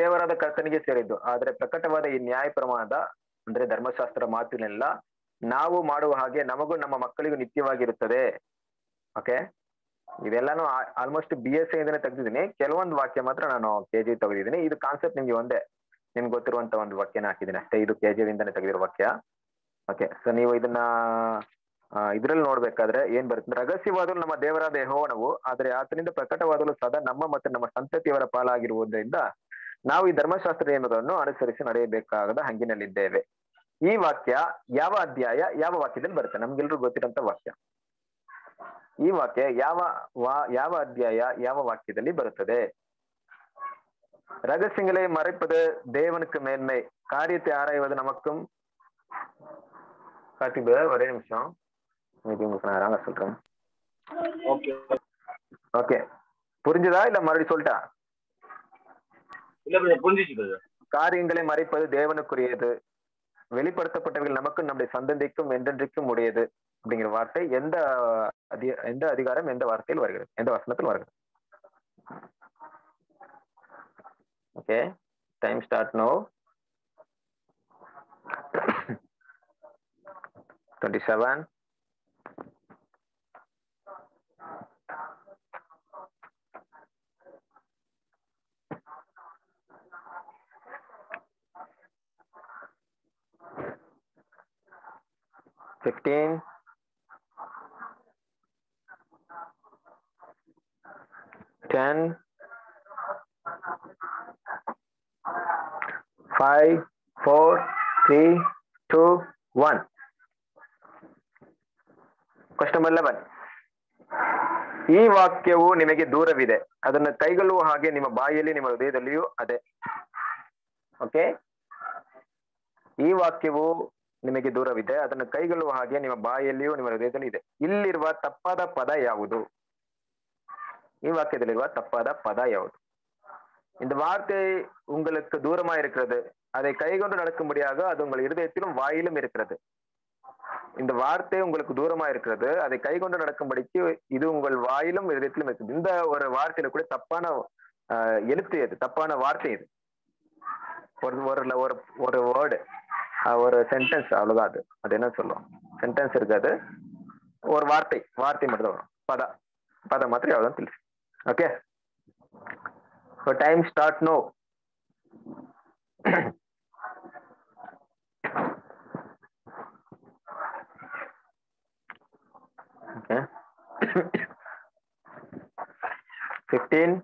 ದೇವರಾದ ಕರ್ತನಿಗೆ ಸೇರಿದ್ದು. ಆದರೆ ಪ್ರಕಟವಾದ ಈ ನ್ಯಾಯ ಪ್ರಮಾಣದ, ಅಂದ್ರೆ ಧರ್ಮಶಾಸ್ತ್ರ ಮಾತಿನೆಲ್ಲ ನಾವು ಮಾಡುವ ಹಾಗೆ ನಮಗೂ ನಮ್ಮ ಮಕ್ಕಳಿಗೂ ನಿತ್ಯವಾಗಿರುತ್ತದೆ. ಓಕೆ ಇದೆಲ್ಲಾನು ಆಲ್ಮೋಸ್ಟ್ ಬಿ ಎಸ್ ಇಂದನೇ ತೆಗೆದಿದ್ದೀನಿ. ಕೆಲವೊಂದು ವಾಕ್ಯ ಮಾತ್ರ ನಾನು ಕೆ ಜಿ ತೆಗೆದಿದ್ದೀನಿ. ಇದು ಕಾನ್ಸೆಪ್ಟ್ ನಿಮ್ಗೆ ಒಂದೇ. ನಿಮ್ಗೆ ಗೊತ್ತಿರುವಂತ ಒಂದು ವಾಕ್ಯನ ಹಾಕಿದ್ದೀನಿ ಅಷ್ಟೇ. ಇದು ಕೆ ಜಿ ಇಂದನೇ ತೆಗೆದಿರೋ ವಾಕ್ಯ. ಓಕೆ ಸೊ ನೀವು ಇದನ್ನ ಇದ್ರಲ್ಲಿ ನೋಡ್ಬೇಕಾದ್ರೆ ಏನ್ ಬರುತ್ತೆ ರಹಸ್ಯವಾದಲು ನಮ್ಮ ದೇವರಾದ ಯಹೋವನವು, ಆದರೆ ಆತನಿಂದ ಪ್ರಕಟವಾದಲು ಸದಾ ನಮ್ಮ ಮತ್ತು ನಮ್ಮ ಸಂತತಿಯವರ ಪಾಲಾಗಿರುವುದರಿಂದ ನಾವು ಈ ಧರ್ಮಶಾಸ್ತ್ರ ನಿಯಮಗಳನ್ನು ಅನುಸರಿಸಿ ನಡೆಯಬೇಕಾಗದ ಹಂಗಿನಲ್ಲಿದ್ದೇವೆ ಈ ವಾಕ್ಯ ಯಾವ ಅಧ್ಯಾಯ ಯಾವ ವಾಕ್ಯದಲ್ಲಿ ಬರುತ್ತೆ ನಮ್ಗೆಲ್ರಿಗೂ ಗೊತ್ತಿರೋಂತ ವಾಕ್ಯ ಈ ವಾಕ್ಯ ಯಾವ ವಾ ಯಾವ ಅಧ್ಯಾಯ ಯಾವ ವಾಕ್ಯದಲ್ಲಿ ಬರುತ್ತದೆ ரகசியங்களை மறைப்பது தேவனுக்கு மேன்மை காரியத்தை ஆராய்வது நமக்கும் கார்த்திக் brother, ஒரே நிமிஷம் இது உங்களுக்கு நான் ராங்க சொல்றேன் ஓகே ஓகே புரிஞ்சுதா இல்ல மறுபடியும் சொல்லிட்டா இல்ல காரியங்களை மறைப்பது தேவனுக்குரியது. வெளிப்படுத்தப்பட்டவர்கள் நமக்கும் நம்முடைய சந்ததிக்கும் என்றென்றைக்கும் உடையது அப்படிங்கிற வார்த்தை எந்த அதி எந்த அதிகாரம் எந்த வார்த்தையில் வருகிறது? எந்த வசனத்தில் வருகிறது? Okay time start now twenty seven fifteen, ten, five, four, three, two, one. Question number eleven. ಈ ವಾಕ್ಯವು ನಿಮಗೆ ದೂರವಿದೆ. ಅದನ್ನು ಕೈಗೊಳ್ಳುವ ಹಾಗೆ ನಿಮ್ಮ ಬಾಯಲ್ಲಿ ನಿಮ್ಮ ಹೃದಯದಲ್ಲಿಯೂ ಅದೇ. ಓಕೆ ಈ ವಾಕ್ಯವು ನಿಮಗೆ ದೂರವಿದೆ ಅದನ್ನು ಕೈಗೊಳ್ಳುವ ಹಾಗೆ ನಿಮ್ಮ ಬಾಯಲ್ಲಿಯೂ ನಿಮ್ಮ ಹೃದಯದಲ್ಲಿ ಇದೆ ಇಲ್ಲಿರುವ ತಪ್ಪಾದ ಪದ ಯಾವುದು ಈ வாக்கியத்திலிருவா தப்பாத பத யாவது இந்த வார்த்தை உங்களுக்கு தூரமா இருக்கிறது அதை கைகொண்டு நடக்கும்படியாக அது உங்கள் இருதயத்திலும் வாயிலும் இருக்கிறது இந்த வார்த்தை உங்களுக்கு தூரமா இருக்கிறது அதை கைகொண்டு நடக்கும்படிக்கு இது உங்கள் வாயிலும் இருதயத்திலும் இருக்குது இந்த ஒரு வார்த்தையில கூட தப்பான ஆஹ், எழுத்து இது தப்பான வார்த்தை இது ஒரு ஒரு ஒரு ஒரு வேர்டு ஒரு சென்டென்ஸ் அவ்வளோதான் அது. அது என்ன சொல்லும்? சென்டென்ஸ் இருக்காது. ஒரு வார்த்தை வார்த்தை மட்டும் தான் வரும். பதா பதம் மாத்திரம் அவ்வளோதான் தெரியும் okay so time start now okay fifteen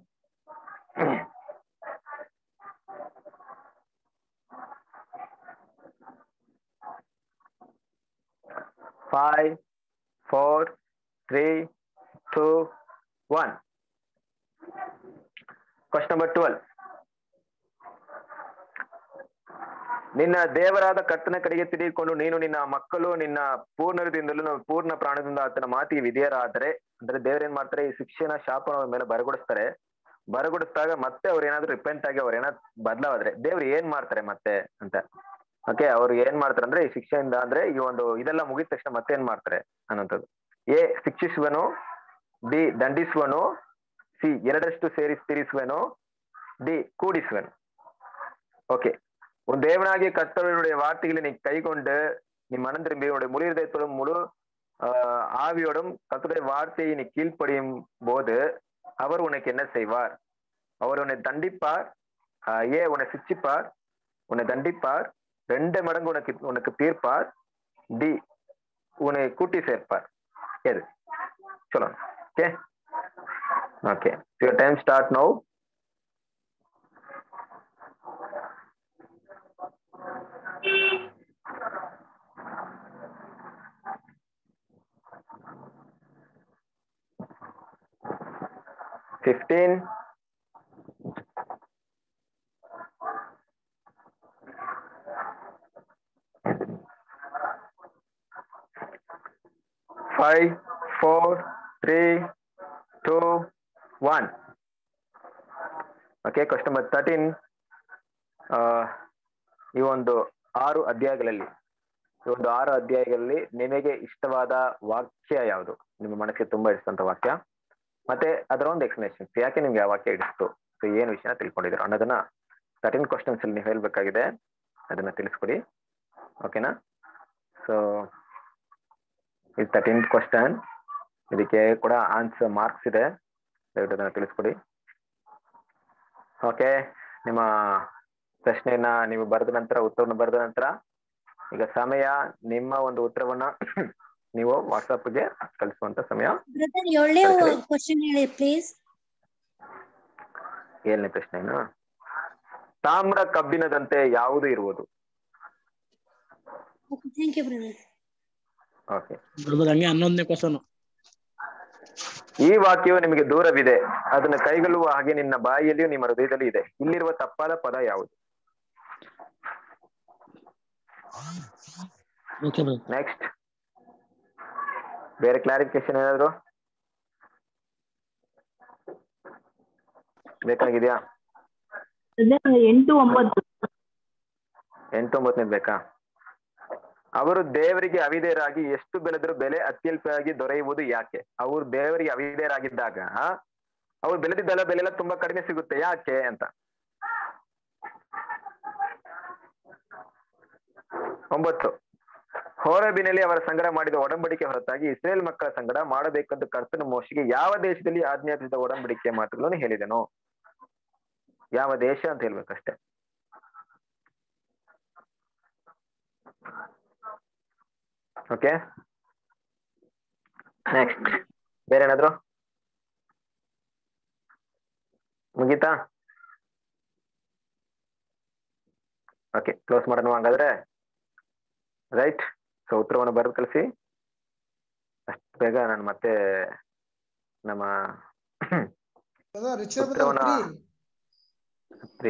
five, four, three, two, one. Question number 12. ನಿನ್ನ ದೇವರಾದ ಕರ್ತನ ಕಡೆಗೆ ತಿರುಗಿಕೊಂಡು ನೀನು ನಿನ್ನ ಮಕ್ಕಳು ನಿನ್ನ ಪೂರ್ಣದಿಂದಲೂ ಪೂರ್ಣ ಪ್ರಾಣದಿಂದ ಆತನ ಮಾತಿಗೆ ವಿಧೇಯರಾದರೆ ಅಂದ್ರೆ ದೇವರು ಏನ್ ಮಾಡ್ತಾರೆ ಈ ಶಿಕ್ಷೆನ ಶಾಪನ ಮೇಲೆ ಬರಗೊಡಿಸ್ತಾರೆ ಬರಗೊಡಿಸಿದಾಗ ಮತ್ತೆ ಅವ್ರು ಏನಾದ್ರು ರಿಪೆಂಟ್ ಆಗಿ ಅವ್ರು ಏನಾದ್ರು ಬದಲಾವಾದ್ರೆ ದೇವ್ರು ಏನ್ ಮಾಡ್ತಾರೆ ಮತ್ತೆ ಅಂತ ಓಕೆ ಅವ್ರು ಏನ್ ಮಾಡ್ತಾರೆ ಅಂದ್ರೆ ಈ ಶಿಕ್ಷೆಯಿಂದ ಅಂದ್ರೆ ಈ ಒಂದು ಇದೆಲ್ಲ ಮುಗಿದ ತಕ್ಷಣ ಮತ್ತೆ ಏನ್ ಮಾಡ್ತಾರೆ ಅನ್ನೋಂಥದ್ದು ಎ ಶಿಕ್ಷಿಸುವನು ಬಿ ದಂಡಿಸುವನು ಸಿ ಎರಡರಷ್ಟು ಸೇರಿ ತೀರಿಸುವನು ಡಿ ಕೂಡಿಸುವನು ஓகே உன் தேவனாகிய கர்த்தருடைய வார்த்தைகளை நீ கை கொண்டு நீ மனம் திரும்பி உன்னுடைய முழு இதயத்தோடும் முழு ஆஹ், ஆவியோடும் கர்த்தருடைய வார்த்தையை நீ கீழ்ப்படியும் போது அவர் உனக்கு என்ன செய்வார் அவர் உன்னை தண்டிப்பார் ஆஹ், ஏ உன்னை சிச்சிப்பார் உன்னை தண்டிப்பார் ரெண்டு மடங்கு உனக்கு உனக்கு தீர்ப்பார் டி உன்னை கூட்டி சேர்ப்பார் எது சொல்லணும் okay okay your time start now fifteen, Five, four, three, two, one. Okay number thirteen. ಆ, ಈ ಒಂದು ಆರು ಅಧ್ಯಾಯಗಳಲ್ಲಿ ಈ ಒಂದು ಆರು ಅಧ್ಯಾಯಗಳಲ್ಲಿ ನಿಮಗೆ ಇಷ್ಟವಾದ ವಾಕ್ಯ ಯಾವುದು? ನಿಮ್ಮ ಮನಸ್ಸಿಗೆ ತುಂಬಾ ಇಷ್ಟಂತ ವಾಕ್ಯ. ಮತ್ತೆ ಅದರ ಒಂದು ಎಕ್ಸ್ಪ್ಲನೇಷನ್ ಯಾಕೆ ನಿಮ್ಗೆ ಆ ವಾಕ್ಯ ಇಡಿಸ್ತು? ಸೊ ಏನು ವಿಷಯ ತಿಳ್ಕೊಂಡಿದ್ರು ಅನ್ನೋದನ್ನ ತರ್ಟೀನ್ ಕ್ವಶನ್ಸ್ ಅಲ್ಲಿ ನೀವು ಹೇಳ್ಬೇಕಾಗಿದೆ. ಅದನ್ನ ತಿಳಿಸ್ಕೊಡಿ. ಓಕೆನಾ ಸೊ ಇದು ತರ್ಟೀನ್ ಕ್ವಶನ್ ಇದಕ್ಕೆ ಕೂಡ ಆನ್ಸರ್ ಮಾರ್ಕ್ಸ್ ಇದೆ. ದಯವಿಟ್ಟು ಅದನ್ನು ತಿಳಿಸ್ಕೊಡಿ. ಓಕೆ ನಿಮ್ಮ ಪ್ರಶ್ನೆಯನ್ನ ನೀವು ಬರೆದ ನಂತರ ಉತ್ತರವನ್ನು ಬರೆದ ನಂತರ ಈಗ ಸಮಯ ನಿಮ್ಮ ಒಂದು ಉತ್ತರವನ್ನ ನೀವು ವಾಟ್ಸ್ಆಪ್ಗೆ ಕಳಿಸುವಂತ ಸಮಯ. ಏಳನೇ ಪ್ರಶ್ನೆನಾ? ತಾಮ್ರ ಕಬ್ಬಿಣದಂತೆ ಯಾವುದು ಇರುವುದು? ಥ್ಯಾಂಕ್ ಯು ಬ್ರದರ್ ಹಂಗೆ ಹನ್ನೊಂದನೇ ಕ್ವಶನ್. ಈ ವಾಕ್ಯವು ನಿಮಗೆ ದೂರವಿದೆ. ಅದನ್ನು ಕೈಗೊಳ್ಳುವ ಹಾಗೆ ನಿನ್ನ ಬಾಯಿಯಲ್ಲಿಯೂ ನಿಮ್ಮ ಹೃದಯದಲ್ಲಿ ಇದೆ. ಇಲ್ಲಿರುವ ತಪ್ಪಾದ ಪದ ಯಾವುದು? ನೆಕ್ಸ್ಟ್ ಬೇರೆ ಕ್ಲಾರಿಫಿಕೇಶನ್ ಏನಾದ್ರು? ಬೇಕಾಗಿದ್ಯಾ? ಎಂಟು ಒಂಬತ್ತು. ಎಂಟು ಒಂಬತ್ತನೇದು ಬೇಕಾ? ಅವರು ದೇವರಿಗೆ ಅವಿದೇರಾಗಿ ಎಷ್ಟು ಬೆಳೆದ್ರೂ ಬೆಲೆ ಅತ್ಯಲ್ಪವಾಗಿ ದೊರೆಯುವುದು ಯಾಕೆ? ಅವರು ದೇವರಿಗೆ ಅವಿಧೇಯರಾಗಿದ್ದಾಗ ಅವ್ರು ಬೆಳೆದಿದ್ದೆಲ್ಲ ಬೆಲೆ ಎಲ್ಲ ತುಂಬಾ ಕಡಿಮೆ ಸಿಗುತ್ತೆ ಯಾಕೆ ಅಂತ? ಒಂಬತ್ತು. ಹೋರಬಿನಲ್ಲಿ ಅವರ ಸಂಗಡ ಮಾಡಿದ ಒಡಂಬಡಿಕೆ ಹೊರತಾಗಿ ಇಸ್ರೇಲ್ ಮಕ್ಕಳ ಸಂಗಡ ಮಾಡಬೇಕೆಂದು ಕರ್ತನ ಮೋಶಿಗೆ ಯಾವ ದೇಶದಲ್ಲಿ ಆಜ್ಞಾಪಿಸಿದ ಒಡಂಬಡಿಕೆ ಮಾತುಗಳನ್ನು ಹೇಳಿದನು? ಯಾವ ದೇಶ ಅಂತ ಹೇಳ್ಬೇಕಷ್ಟೇ. ಓಕೆ ನೆಕ್ಸ್ಟ್ ಬೇರೆ ಏನಾದ್ರು ಮುಗೀತಾ? ಓಕೆ ಕ್ಲೋಸ್ ಮಾಡೋಣ ಹಂಗಾದ್ರೆ. ರೈಟ್ ಸೊ ಉತ್ತರವನ್ನು ಬರೆದು ಕಳಿಸಿ. ಅಷ್ಟು ಬೇಗ ನಾನು ಮತ್ತೆ ನಮ್ಮ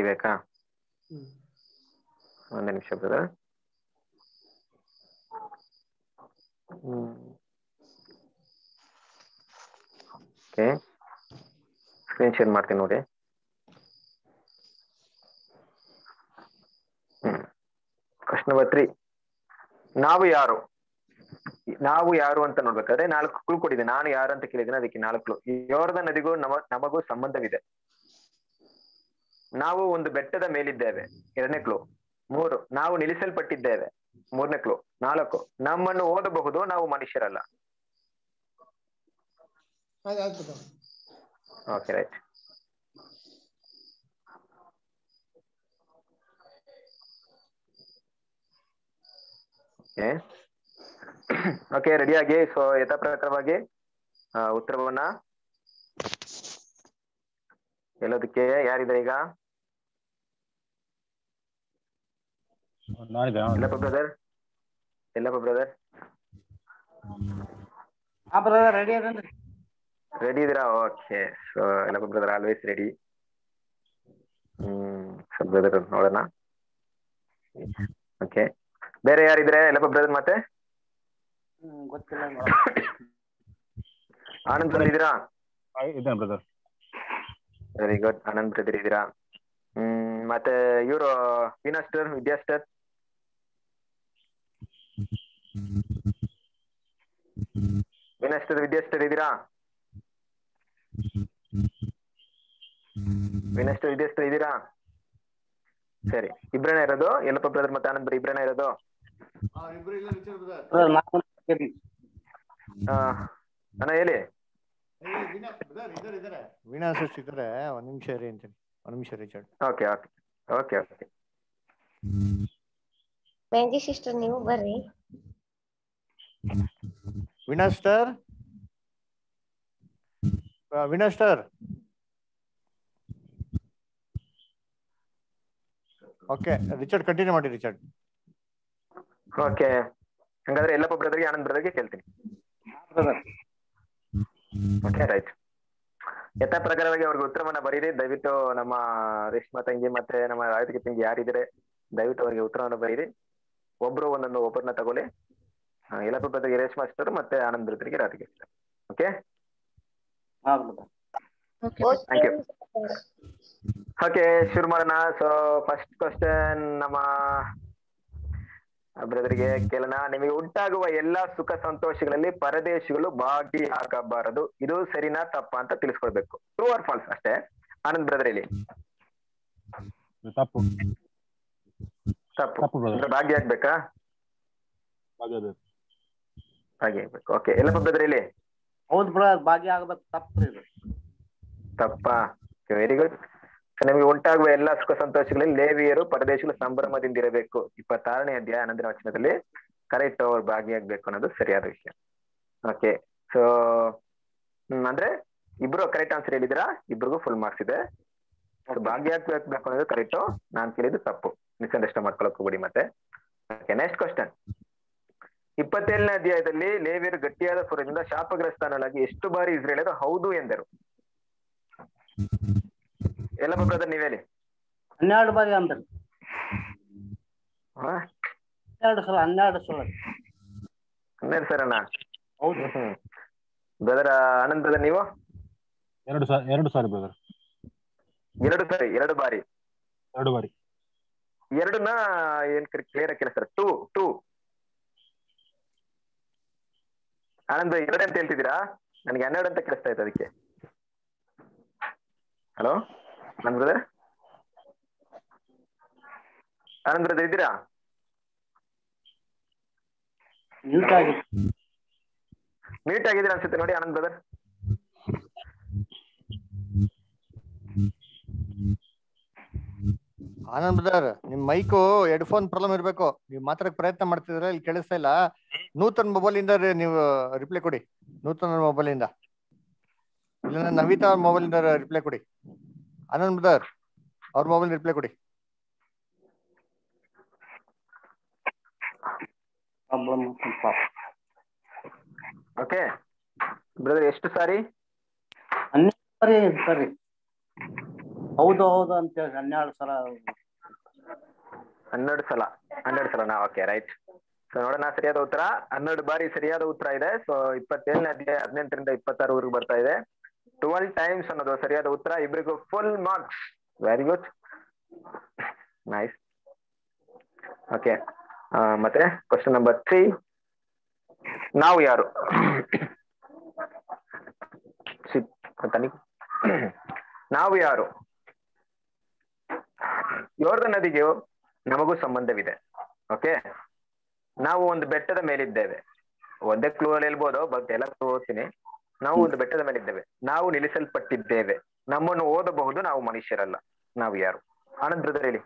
ಬೇಕಾ. ಒಂದೇ ನಿಮಿಷ ಬ್ರದರ್. ಓಕೆ ಸ್ಕ್ರೀನ್ ಶೇರ್ ಮಾಡ್ತೀನಿ ನೋಡಿ. ಹ್ಮ್. ನಾವು ಯಾರು? ನಾವು ಯಾರು ಅಂತ ನೋಡ್ಬೇಕಾದ್ರೆ ನಾಲ್ಕು ಕ್ಲೂ ಕೊಟ್ಟಿದೆ ನಾನು ಯಾರು ಅಂತ ಕೇಳಿದ್ದೀನಿ. ಅದಕ್ಕೆ ನಾಲ್ಕು ಕ್ಲೂ ಯೋರ್ದ ನದಿಗೂ ನಮ, ನಮಗೂ ಸಂಬಂಧವಿದೆ. ನಾವು ಒಂದು ಬೆಟ್ಟದ ಮೇಲಿದ್ದೇವೆ. ಎರಡನೇ ಕ್ಲೂ ಮೂರು, ನಾವು ನಿಲ್ಲಿಸಲ್ಪಟ್ಟಿದ್ದೇವೆ. ಮೂರನೇ ಕ್ಲೂ ನಾಲ್ಕು. ನಮ್ಮನ್ನು ಓದಬಹುದು ನಾವು ಮನುಷ್ಯರಲ್ಲ. ಓಕೆ ರೈಟ್ ಓಕೆ ರೆಡಿಯಾಗಿ ಸೊ ಯಥಾ ಪ್ರಕಾರವಾಗಿ ಉತ್ತರವನ್ನ. ಹೇಳೋದಕ್ಕೆ ಯಾರಿದ್ದಾರೆ ಈಗ? ಎಲ್ಲಪ್ಪ ಬ್ರದರ್ ಎಲ್ಲಪ್ಪ ಬ್ರದರ್ ಹಾ ಬ್ರದರ್ ರೆಡಿ ಅದನ್ರಿ ರೆಡಿ ಇದೀರಾ okay so Yellappa brother always ready ಹ್ಮ್ ಸೊ ಬ್ರದರ್ ನೋಡೋಣ ಓಕೆ ಬೇರೆ ಯಾರಿದ್ರೆ ಎಲ್ಲಪ್ಪ ಬ್ರದರ್ ಮತ್ತೆ ಹ್ಮ್, ಗೊತ್ತಿಲ್ಲ ಆನಂದ್ ಬ್ರದರ್ ಇದ್ದೀರಾ ಇದ್ದೇನೆ brother very good Anand brother ಇದ್ದೀರಾ ಹ್ಮ್ ಮತ್ತೆ ಇವರು ವಿನಾಸ್ಟರ್ ವಿದ್ಯಾಸ್ಟರ್ ವಿನಾಸ್ಟರ್ ವಿದ್ಯಾಸ್ಟರ್ ಇದ್ದೀರಾ ವಿನಷ್ಟ ವಿದ್ಯಾಸ್ಟರ್ ಇದ್ದೀರಾ ಸರಿ ಇಬ್ರೇನೇ ಇರೋದು. ಎಲ್ಲಪ್ಪ ಬ್ರದರ್ ಮತ್ತೆ ಆನಂದ್ ಇಬ್ರೇನೇ ಇರೋದು? ಅಣ್ಣ ಹೇಳಿ? ಇದಾರೆ ಇದಾರೆ. ವೀಣಾ ಸಿಸ್ಟ್ ಇದ್ದಾರೆ ಒಂದ್ ನಿಮಿಷ ರೀ ಅಂತೀನಿ. ಒಂದ್ ನಿಮಿಷ Richard okay okay. Okay okay. Maggie sister ನೀವು ಬರ್ರಿ. Veena sir Veena sir okay, Richard continue ಮಾಡಿ ರಿಚರ್ಡ್. ಓಕೆ, ಹಂಗಾದ್ರೆ ಎಲ್ಲಪ್ಪ ಬ್ರದರ್ಗೆ ಆನಂದ್ ಬ್ರದರ್ಗೆ ಕೇಳ್ತೀನಿ. ಓಕೆ ರೈಟ್ ಯಥಾ ಪ್ರಕಾರವಾಗಿ ಅವ್ರಿಗೆ ಉತ್ತರವನ್ನ ಬರೀರಿ. ದಯವಿಟ್ಟು ನಮ್ಮ ರೇಷ್ಮಾ ತಂಗಿ ಮತ್ತೆ ನಮ್ಮ ರಾಯತಿಗೆ ತಂಗಿ ಯಾರಿದ್ರೆ ದಯವಿಟ್ಟು ಅವರಿಗೆ ಉತ್ತರವನ್ನ ಬರೀರಿ. ಒಬ್ರು ಒಂದೊಂದು ಒಬ್ಬರನ್ನ ತಗೊಳ್ಳಿ. ಬ್ರದರ್ಗೆ ರೇಷ್ಮಾ ಅಷ್ಟರು ಮತ್ತೆ ಆನಂದ್ ಬ್ರದರ್ಗೆ ರಾಧಿಕೆ ಓಕೆ ಓಕೆ ಶುರು ಮಾಡೋಣ. ಸೊ ಫಸ್ಟ್ ಕ್ವಶನ್ ನಮ್ಮ ಬ್ರದರ್ಗೆ ಕೇಳೋಣ. ನಿಮಗೆ ಉಂಟಾಗುವ ಎಲ್ಲಾ ಸುಖ ಸಂತೋಷಗಳಲ್ಲಿ ಪರದೇಶಿಗಳು ಭಾಗಿಯಾಗಬಾರದು ಇದು ಸರಿನಾ ತಪ್ಪಾ ಅಂತ ತಿಳಿಸ್ಕೊಳ್ಬೇಕು ಟ್ರೂ ಆರ್ ಫಾಲ್ಸ್ ಅಷ್ಟೇ? ಆನಂದ್ ಬ್ರದರ್ ಹೇಳಿ. ತಪ್ಪು. ತಪ್ಪು. ಭಾಗಿಯಾಗ್ಬೇಕಾ ಭಾಗಿಯಾಗ್ಬೇಕು ಓಕೆ ಎಲ್ಲಪ್ಪ ಇಲ್ಲಿ? ಹೌದು ಬ್ರೋ ಅದು ಭಾಗ್ಯ ಆಗ್ಬೇಕು ತಪ್ಪು ಇದು. ತಪ್ಪಾ. ವೆರಿ ಗುಡ್ ನಮಗೆ ಉಂಟಾಗುವ ಎಲ್ಲಾ ಸುಖ ಸಂತೋಷಗಳಲ್ಲಿ ಲೇವಿಯರು ಪರದೇಶಗಳು ಸಂಭ್ರಮದಿಂದ ಇರಬೇಕು. ಇಪ್ಪತ್ತಾರನೇ ಅಧ್ಯಾಯ ಅನಂತರ ವಚನದಲ್ಲಿ ಕರೆಕ್ಟ್ ಅವ್ರು ಭಾಗಿಯಾಗಬೇಕು ಅನ್ನೋದು ಸರಿಯಾದ ವಿಷಯ. ಓಕೆ ಸೊ ಅಂದ್ರೆ ಇಬ್ರು ಕರೆಕ್ಟ್ ಆನ್ಸರ್ ಹೇಳಿದಿರಾ ಇಬ್ರಿಗೂ ಫುಲ್ ಮಾರ್ಕ್ಸ್ ಇದೆ. ಭಾಗಿಯಾಗಬೇಕು ಭಾಗಿಯಾಗ್ಬೇಕು ಅನ್ನೋದು ಕರೆಕ್ಟ್ ನಾನ್ ಕೇಳಿದ್ದು ತಪ್ಪು. ಮಿಸ್ಅಂಡರ್ಸ್ಟ್ಯಾಂಡ್ ಮಾಡ್ಕೊಳಕ್ ಹೋಗ್ಬಿಡಿ ಮತ್ತೆ. ಓಕೆ ನೆಕ್ಸ್ಟ್ ಕ್ವಶನ್ ಇಪ್ಪತ್ತೇಳನೇ ಅಧ್ಯಾಯದಲ್ಲಿ ಲೇವಿಯರು ಗಟ್ಟಿಯಾದ ಸ್ವರದಿಂದ ಶಾಪಗ್ರಸ್ತನಾಗಿ ಎಷ್ಟು ಬಾರಿ ಇಸ್ರೇಲಿಯರು ಹೌದು ಎಂದರು. ಎಲ್ಲ ಬ್ರದರ್ ನೀವ್ ಹೇಳಿ. ಹನ್ನೆರಡು ಬಾರಿ ಅಂದರು? ಹನ್ನೆರಡು ಸಲ ಹನ್ನೆರಡು ಸಲ. ಹನ್ನೆರಡು ಸರನಾ ಹೌದು. ಹ್ಮ್ ಬ್ರದರ್ ಆನಂದ್ ಬ್ರದರ್ ನೀವು? ಎರಡು ಸಾರಿ ಎರಡು ಸಾರಿ ಬ್ರದರ್ ಎರಡು ಸಾರಿ ಎರಡು ಬಾರಿ. ಎರಡು ಬಾರಿ. ಎರಡನ್ನ ಏನ್ ಕ್ಲಿಯರ್ ಆಗಿ ಸರ್ ಟೂ ಟೂ ಆನಂದ್ ಎರಡು ಅಂತ ಹೇಳ್ತಿದ್ದೀರಾ? ನನಗೆ ಹನ್ನೆರಡು ಅಂತ ಕೇಳಿಸ್ತಾ ಇತ್ತು ಅದಕ್ಕೆ. ಹಲೋ ನನ್ ಬ್ರದರ್ ಆನಂದ್ ಬ್ರದರ್ ಇದ್ದೀರಾ? ಮ್ಯೂಟ್ ಆಗಿದೆ. ಮ್ಯೂಟ್ ಆಗಿದ್ದೀರಾ ಅನ್ಸುತ್ತೆ ನೋಡಿ ಆನಂದ್ ಬ್ರದರ್ ಆನಂದ್ ಬ್ರದರ್ ನಿಮ್ ಮೈಕು ಹೆಡ್ಫೋನ್ ಪ್ರಾಬ್ಲಮ್ ಇರ್ಬೇಕು. ನೀವು ಮಾತ್ರ ಪ್ರಯತ್ನ ಮಾಡ್ತಿದ್ರೆ ಇಲ್ಲಿ ಕೇಳಿಸ್ತಾ ಇಲ್ಲ. ನೂತನ್ ಮೊಬೈಲ್ ಇಂದ ರಿ- ನೀವು ರಿಪ್ಲೈ ಕೊಡಿ. ನೂತನ ಮೊಬೈಲ್ ಇಂದ. ಇಲ್ಲ ನವೀತಾ ಮೊಬೈಲ್ ಇಂದ ರಿಪ್ಲೈ ಕೊಡಿ. ಆನಂದ್ ಬ್ರದರ್ ಅವ್ರ ಮೊಬೈಲ್ ರಿಪ್ಲೈ ಕೊಡಿ. ಓಕೆ ಬ್ರದರ್ ಎಷ್ಟು ಸಾರಿ? ಸಾರಿ ಸರಿ. ಹೌದು ಹೌದು ಅಂತೇಳಿ ಹನ್ನೆರಡು ಸಲ ಹನ್ನೆರಡು ಸಲ, ಹನ್ನೆರಡು ಸಲನಾ ಓಕೆ ರೈಟ್ ಸೊ ನೋಡೋಣ, ಸರಿಯಾದ ಉತ್ತರ. ಹನ್ನೆರಡು ಬಾರಿ ಸರಿಯಾದ ಉತ್ತರ ಇದೆ. ಸೊ ಇಪ್ಪತ್ತೇಳನೇ ಅಧ್ಯಾಯ, ಹದಿನೆಂಟರಿಂದ ಊರಿಗೆ ಬರ್ತಾ ಇದೆ. ಟ್ವೆಲ್ ಟೈಮ್ಸ್ ಅನ್ನೋದು ಸರಿಯಾದ ಉತ್ತರ. ಇಬ್ಬರಿಗೂ full marks very good nice okay ಮತ್ತೆ ಕ್ವಶನ್ ನಂಬರ್ ತ್ರೀ ನಾವು ಯಾರು? ನಾವು ಯಾರು? ಯೋರ್ದ ನದಿಗೆ ನಮಗೂ ಸಂಬಂಧವಿದೆ. ಓಕೆ ನಾವು ಒಂದು ಬೆಟ್ಟದ ಮೇಲಿದ್ದೇವೆ. ಒಂದೇ ಕ್ಲೂ ಅಲ್ಲಿ ಹೇಳ್ಬೋದು ಬಟ್ ಎಲ್ಲ ಓದ್ತೀನಿ. ನಾವು ಒಂದು ಬೆಟ್ಟದ ಮೇಲಿದ್ದೇವೆ. ನಾವು ನಿಲ್ಲಿಸಲ್ಪಟ್ಟಿದ್ದೇವೆ. ನಮ್ಮನ್ನು ಓದಬಹುದು ನಾವು ಮನುಷ್ಯರಲ್ಲ. ನಾವು ಯಾರು? ಆನಂದ್ ಬ್ರದರ್ ಹೇಳಿ.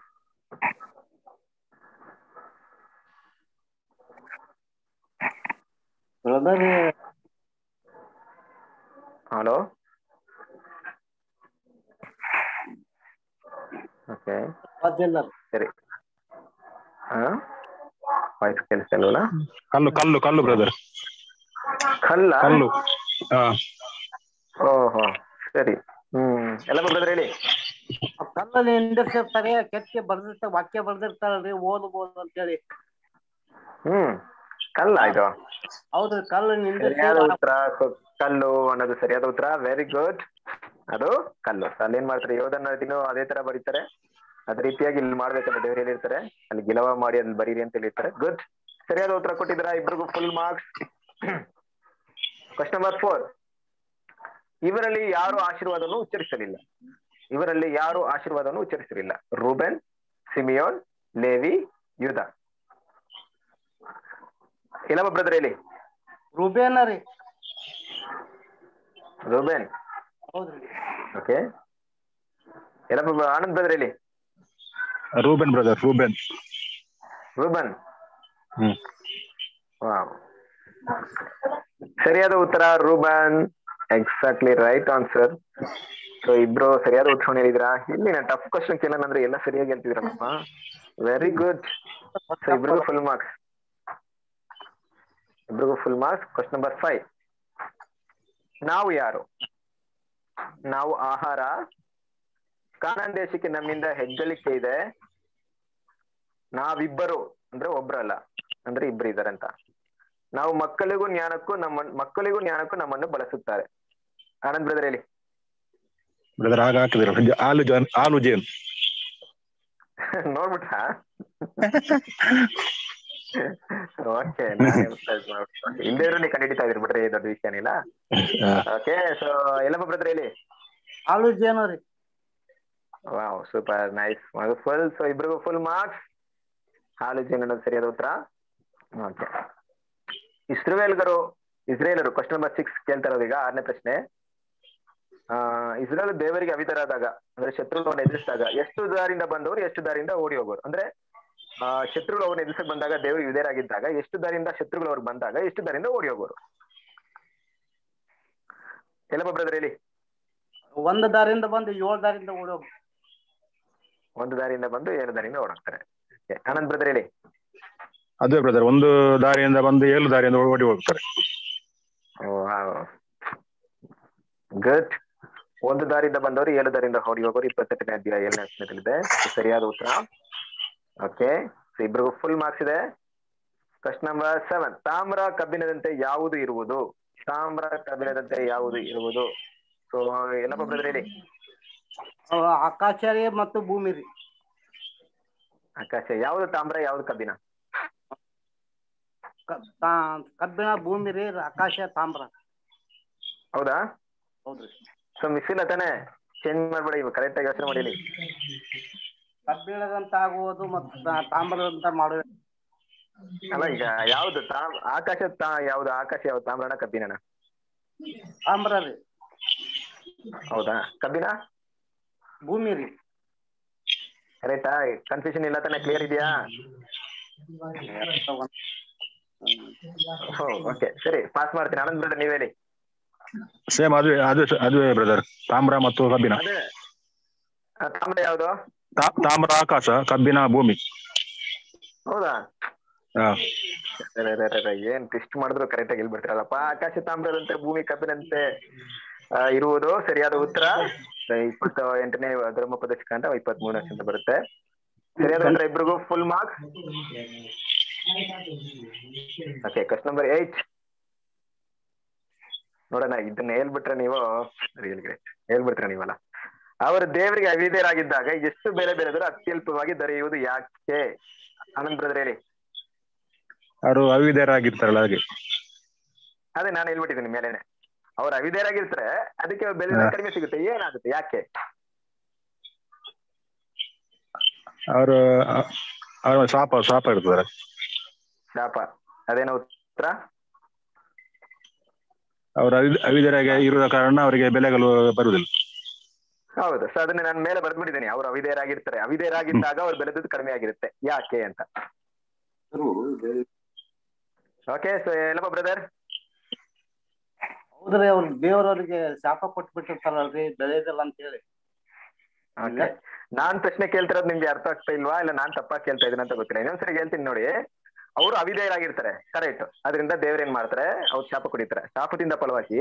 ಹಲೋ ಓಕೆ ಸರಿ. ಹಾ? ವಾಯ್ಸ್ ಕೇಳಿಸ್ತಲ್ವಲ್ಲ ಕಲ್ಲು ಕಲ್ಲು ಕಲ್ಲು ಬ್ರದರ್ ಕಲ್ಲ? ಕಲ್ಲು. ಓಹೋ ಸರಿ. ಹ್ಮ್. ಎಲ್ಲ ಬ್ರದರ್ ಹೇಳಿ. ಕಲ್ಲ ಕಲ್ಲಲ್ಲಿ ನಿಂದಿರ್ಸಿರ್ತಾರೆ ಕೆತ್ತಿ ಬರ್ದಿರ್ತಾರೆ ವಾಕ್ಯ ಬರ್ದಿರ್ತಾರಲ್ರಿ ಓದ್ಬೋದು ಅಂತೇಳಿ. ಹ್ಮ್. ಕಲ್ಲ ಇದು? ಹೌದು ಕಲ್ಲು ಸರಿಯಾದ ಉತ್ತರ. ಕಲ್ಲು ಅನ್ನೋದು ಸರಿಯಾದ ಉತ್ತರ. ವೆರಿ ಗುಡ್ ಅದು ಕಲ್ಲು. ಅಲ್ಲಿ ಏನ್ ಮಾಡ್ತಾರೆ? ಯೋಧನ ದಿನ ಅದೇ ತರ ಬರೀತಾರೆ. ಅದೇ ರೀತಿಯಾಗಿ ಇಲ್ಲಿ ಮಾಡ್ಬೇಕಂತ ದೇವ್ರು ಹೇಳಿರ್ತಾರೆ. ಅಲ್ಲಿ ಗಿಲವ ಮಾಡಿ ಅಲ್ಲಿ ಬರೀರಿ ಅಂತ ಹೇಳಿರ್ತಾರೆ. ಗುಡ್ ಸರಿಯಾದ ಉತ್ತರ ಕೊಟ್ಟಿದ್ರ ಇಬ್ರಿಗೂ full marks question number four ಇವರಲ್ಲಿ ಯಾರು ಆಶೀರ್ವಾದವನ್ನು ಉಚ್ಚರಿಸಲಿಲ್ಲ. ಇವರಲ್ಲಿ ಯಾರು ಆಶೀರ್ವಾದವನ್ನು ಉಚ್ಚರಿಸಲಿಲ್ಲ. Reuben Simeon Levi Judah. ಇಲ್ಲಮ್ಮ ಬ್ರದರ್ ಹೇಳಿ. ರೂಬೆನ್ ರೀ. ರೂಬೆನ್. ಓಕೆ ಎಲ್ಲ ಆನಂದ್ ಬ್ರದರ್ ಹೇಳಿ. ರೂಬೆನ್ ಬ್ರದರ್ ರೂಬೆನ್ ರೂಬನ್ ಸರಿಯಾದ ಉತ್ತರ Reuben exactly right answer so ಇಬ್ರು ಸರಿಯಾದ ಉತ್ತರ ಹೇಳಿದ್ರಾ ಇಲ್ಲಿ ನಾನು ಟಫ್ ಕ್ವಶನ್ ಕೇಳನಂದ್ರೆ ಎಲ್ಲ ಸರಿಯಾಗಿ ಹೇಳ್ತಿದ್ರಪ್ಪ ವೆರಿ ಗುಡ್ ಸೊ ಇಬ್ರಿಗೂ ಫುಲ್ ಮಾರ್ಕ್ಸ್ ಇಬ್ರಿಗೂ full marks question number five ನಾವು ಯಾರು? ನಾವು ಆಹಾರ. ಕಾನನ್ ದೇಶಕ್ಕೆ ನಮ್ಮಿಂದ ಹೆಗ್ಗಳಿಕೆ ಇದೆ. ನಾವಿಬ್ಬರು ಅಂದ್ರೆ ಒಬ್ರಲ್ಲ ಅಂದ್ರೆ ಇಬ್ರು ಇದಾರೆ ಅಂತ. ನಾವು ಮಕ್ಕಳಿಗೂ ಜ್ಞಾನಕ್ಕೂ ನಮ್ಮ ಮಕ್ಕಳಿಗೂ ಜ್ಞಾನಕ್ಕೂ ನಮ್ಮನ್ನು ಬಳಸುತ್ತಾರೆ. ಆನಂದ್ ಬ್ರದರ್ ಹೇಳಿ. ಬ್ರದರ್ ಆಗ ಹಾಕಿದ್ರು ಆಲು ಜಾನ್ ಆಲು ಜೇನ್. ನೋಡ್ಬಿಟ್ಟ ಓಕೆ ಹಿಂದೆ ನೀವು ಕಂಡಿಡಿತಾ ಇದ್ರಿ ಬಿಡ್ರಿ ದೊಡ್ಡ ವಿಷಯನಿಲ್ಲ ಓಕೆ ಸೊ ಎಲ್ಲಮ್ಮ ಬ್ರದರ್ ಹೇಳಿ. ಆಲು ಜೇನ್ ಅವ್ರಿ wow super nice full so ಇಬ್ರಿಗೂ ಫುಲ್ ಮಾರ್ಕ್ಸ್ ಹಾಲು ಜೇನು ಅನ್ನೋದು ಸರಿಯಾದ ಉತ್ತರ? ಓಕೆ. ಇಸ್ರೇಲ್ಗರು ಇಸ್ರೇಲರು ಕ್ವಶನ್ ನಂಬರ್ ಸಿಕ್ಸ್ ಕೇಳ್ತಾ ಇರೋದು ಈಗ ಆರನೇ ಪ್ರಶ್ನೆ. ಆ ಇಸ್ರೇಲ್ ದೇವರಿಗೆ ಅವಿತರಾದಾಗ ಅಂದ್ರೆ ಶತ್ರುಗಳನ್ನು ಎದುರಿಸಿದಾಗ ಎಷ್ಟು ದಾರಿಯಿಂದ ಬಂದವರು ಎಷ್ಟು ದಾರಿಯಿಂದ ಓಡಿ ಹೋಗೋರು? ಅಂದ್ರೆ ಆ ಶತ್ರುಗಳು ಅವ್ರನ್ನ ಎದುರಿಸಕ್ ಬಂದಾಗ ದೇವರಿಗೆ ವಿಧೇಯರಾಗಿದ್ದಾಗ ಎಷ್ಟು ದಾರಿಯಿಂದ ಶತ್ರುಗಳು ಅವ್ರಿಗೆ ಬಂದಾಗ ಎಷ್ಟು ದಾರಿಯಿಂದ ಓಡಿ ಹೋಗೋರು? ಎಲ್ಲಪ್ಪ ಬ್ರದರ್ ಹೇಳಿ. ಒಂದು ದಾರಿಯಿಂದ ಬಂದು ಏಳು ದಾರಿಯಿಂದ ಓಡೋಗ ಒಂದು ದಾರಿಯಿಂದ ಬಂದು ಏಳು ದಾರಿಯಿಂದ ಓಡಾಡ್ತಾರೆ. ಆನಂದ್ ಬ್ರದರ್ ಹೇಳಿ. ಅದೇ ಬ್ರದರ್ ಒಂದು ದಾರಿಯಿಂದ ಬಂದು ಏಳು ದಾರಿಯಿಂದ ಓಡಿ ಹೋಗ್ತಾರೆ. ಗುಡ್ ಒಂದು ದಾರಿಯಿಂದ ಬಂದವರು ಏಳು ದಾರಿಯಿಂದ ಓಡಿ ಹೋಗೋರು ಇಪ್ಪತ್ತೆಂಟನೇ ಅಧ್ಯಾಯ ಏಳನೇ ಇದೆ ಸರಿಯಾದ ಉತ್ತರ. ಓಕೆ. ಇಬ್ರಿಗೂ ಫುಲ್ ಮಾರ್ಕ್ಸ್ ಇದೆ. ಕ್ವಶನ್ ನಂಬರ್ ಸೆವೆನ್ ತಾಮ್ರ ಕಬ್ಬಿಣದಂತೆ ಯಾವುದು ಇರುವುದು? ತಾಮ್ರ ಕಬ್ಬಿಣದಂತೆ ಯಾವುದು ಇರುವುದು? ಸೊ ಎಲ್ಲಪ್ಪ ಬ್ರದರ್ ಹೇಳಿ. ಆಕಾಶ ರೀ ಮತ್ತು ಭೂಮಿ ರೀ. ಆಕಾಶ ಯಾವ್ದು ತಾಮ್ರ ಯಾವುದು ಕಬ್ಬಿಣ? ಕಬ್ಬಿಣ ಭೂಮಿ ರೀ ಆಕಾಶ ತಾಮ್ರ. ಹೌದಾ? ಹೌದ್ರಿ. ಸೊ ಮಿಸ್ ಇಲ್ಲ ತಾನೆ? ಚೇಂಜ್ ಮಾಡ್ಬೇಡಿ ಇವಾಗ ಕರೆಕ್ಟ್ ಆಗಿ ಯೋಚನೆ ಮಾಡಿ ಕಬ್ಬಿಣದಂತ ಆಗುವುದು ಮತ್ತು ತಾಮ್ರದಂತ ಮಾಡುವ. ಅಲ್ಲ ಈಗ ಯಾವ್ದು ತಾಮ್ ಆಕಾಶ ತಾ ಯಾವ್ದು? ಆಕಾಶ ಯಾವ್ದು? ತಾಮ್ರನ ಕಬ್ಬಿಣನ? ತಾಮ್ರ ರೀ. ಹೌದಾ? ಕಬ್ಬಿಣ? ಭೂಮಿ ರೀ. ಕರೆಕ್ಟಾ? ಕನ್ಫ್ಯೂಷನ್ ಇಲ್ಲ ತಾನೆ ಕ್ಲಿಯರ್ ಇದೆಯಾ? ಓಕೆ ಸರಿ ಪಾಸ್ ಮಾಡ್ತೀನಿ. ಆನಂದ್ ಬ್ರದರ್ ನೀವ್ ಹೇಳಿ. ಸೇಮ್ ಅದೇ ಅದೇ ಅದೇ ಬ್ರದರ್ ತಾಮ್ರ ಮತ್ತು ಕಬ್ಬಿನ. ತಾಮ್ರ ಯಾವ್ದು? ತಾಮ್ರ ಆಕಾಶ ಕಬ್ಬಿನ ಭೂಮಿ. ಹೌದಾ? ಏನ್ ಟೆಸ್ಟ್ ಮಾಡಿದ್ರು ಕರೆಕ್ಟ್ ಆಗಿ ಇಲ್ಬಿಡ್ತಾರಲ್ಲಪ್ಪ ಆಕಾಶ ತಾಮ್ರದಂತೆ ಭೂಮಿ ಕಬ್ಬಿನಂತೆ. ಇರುವುದು ಸರಿಯಾದ ಉತ್ತರ. ಇಪ್ಪತ್ತ ಎಂಟನೇ ಧರ್ಮ ಪ್ರದೇಶಕ್ಕಂತ ಇಪ್ಪತ್ತ್ ಮೂರನೇ ಅಂತ ಬರುತ್ತೆ. ಸರಿಯಾದ ಉತ್ತರ ಇಬ್ರಿಗೂ full marks okay question number eight ನೋಡೋಣ ಇದನ್ನ ಹೇಳ್ಬಿಟ್ರೆ ನೀವು ರಿಯಲ್ ಗ್ರೇಟ್ ಹೇಳ್ಬಿಟ್ರೆ ನೀವಲ್ಲ? ಅವರು ದೇವರಿಗೆ ಅವಿಧೇಯರಾಗಿದ್ದಾಗ ಎಷ್ಟು ಬೇರೆ ಬೇರೆದರೂ ಅತ್ಯಲ್ಪವಾಗಿ ದೊರೆಯುವುದು ಯಾಕೆ? ಆನಂದ್ ಬ್ರದರ್ ಹೇಳಿ. ಅವರು ಅವಿಧೇಯರಾಗಿರ್ತಾರಲ್ಲ ಹಾಗೆ. ಅದೇ ನಾನು ಹೇಳ್ಬಿಟ್ಟಿದ್ದೀನಿ ಮೇಲೇನೆ. ಅವ್ರು ಅವಿದೇರಾಗಿರ್ತಾರೆ ಅದಕ್ಕೆ ಬೆಲೆ. ಕಡಿಮೆ ಸಿಗುತ್ತೆ. ಏನಾಗುತ್ತೆ? ಯಾಕೆ? ಅವರು ಅವರ ಶಾಪ ಶಾಪ ಇರ್ತದೆ ಶಾಪ. ಅದೇನೋ ಉತ್ತರ? ಅವರು ಅವಿ ಅವಿಧೇಯರಾಗಿ ಇರುವ ಕಾರಣ ಅವರಿಗೆ ಬೆಲೆಗಳು ಬರುವುದಿಲ್ಲ. ಹೌದು. ಸೊ ಅದನ್ನ ನಾನು ಮೇಲೆ ಬರೆದ್ಬಿಟ್ಟಿದ್ದೀನಿ. ಅವ್ರು ಅವಿದೇರಾಗಿರ್ತಾರೆ ಅವಿಧೇಯರಾಗಿದ್ದಾಗ ಅವ್ರ ಬೆಳೆದದ್ದು ಕಡಿಮೆ ಆಗಿರುತ್ತೆ. ಯಾಕೆ ಅಂತ. ಓಕೆ ಸೊ ಎಲ್ಲಪ್ಪ ಬ್ರದರ್ ಹೌದ್ರಿ ಅವ್ರು ದೇವ್ರವ್ರಿಗೆ ಶಾಪ ಕೊಟ್ಬಿಟ್ಟಿರ್ತಾರಲ್ರಿ ಬೆಳೆದಿಲ್ಲ ಅಂತ ಹೇಳಿ. ನಾನ್ ಪ್ರಶ್ನೆ ಕೇಳ್ತಿರೋದು ನಿಮ್ಗೆ ಅರ್ಥ ಆಗ್ತಾ ಇಲ್ವಾ? ಇಲ್ಲ ನಾನ್ ತಪ್ಪಾಗಿ ಕೇಳ್ತಾ ಇದ್ದೀನಿ ಅಂತ ಗೊತ್ತಿಲ್ಲ. ಇನ್ನೊಂದ್ಸರಿ ಹೇಳ್ತೀನಿ ನೋಡಿ. ಅವರು ಅವಿಧೇಯರಾಗಿರ್ತಾರೆ ಕರೆಕ್ಟ್ ಅದರಿಂದ ದೇವ್ರ ಏನ್ ಮಾಡ್ತಾರೆ? ಅವ್ರು ಶಾಪ ಕುಡಿತಾರೆ. ಶಾಪದಿಂದ ಫಲವಾಗಿ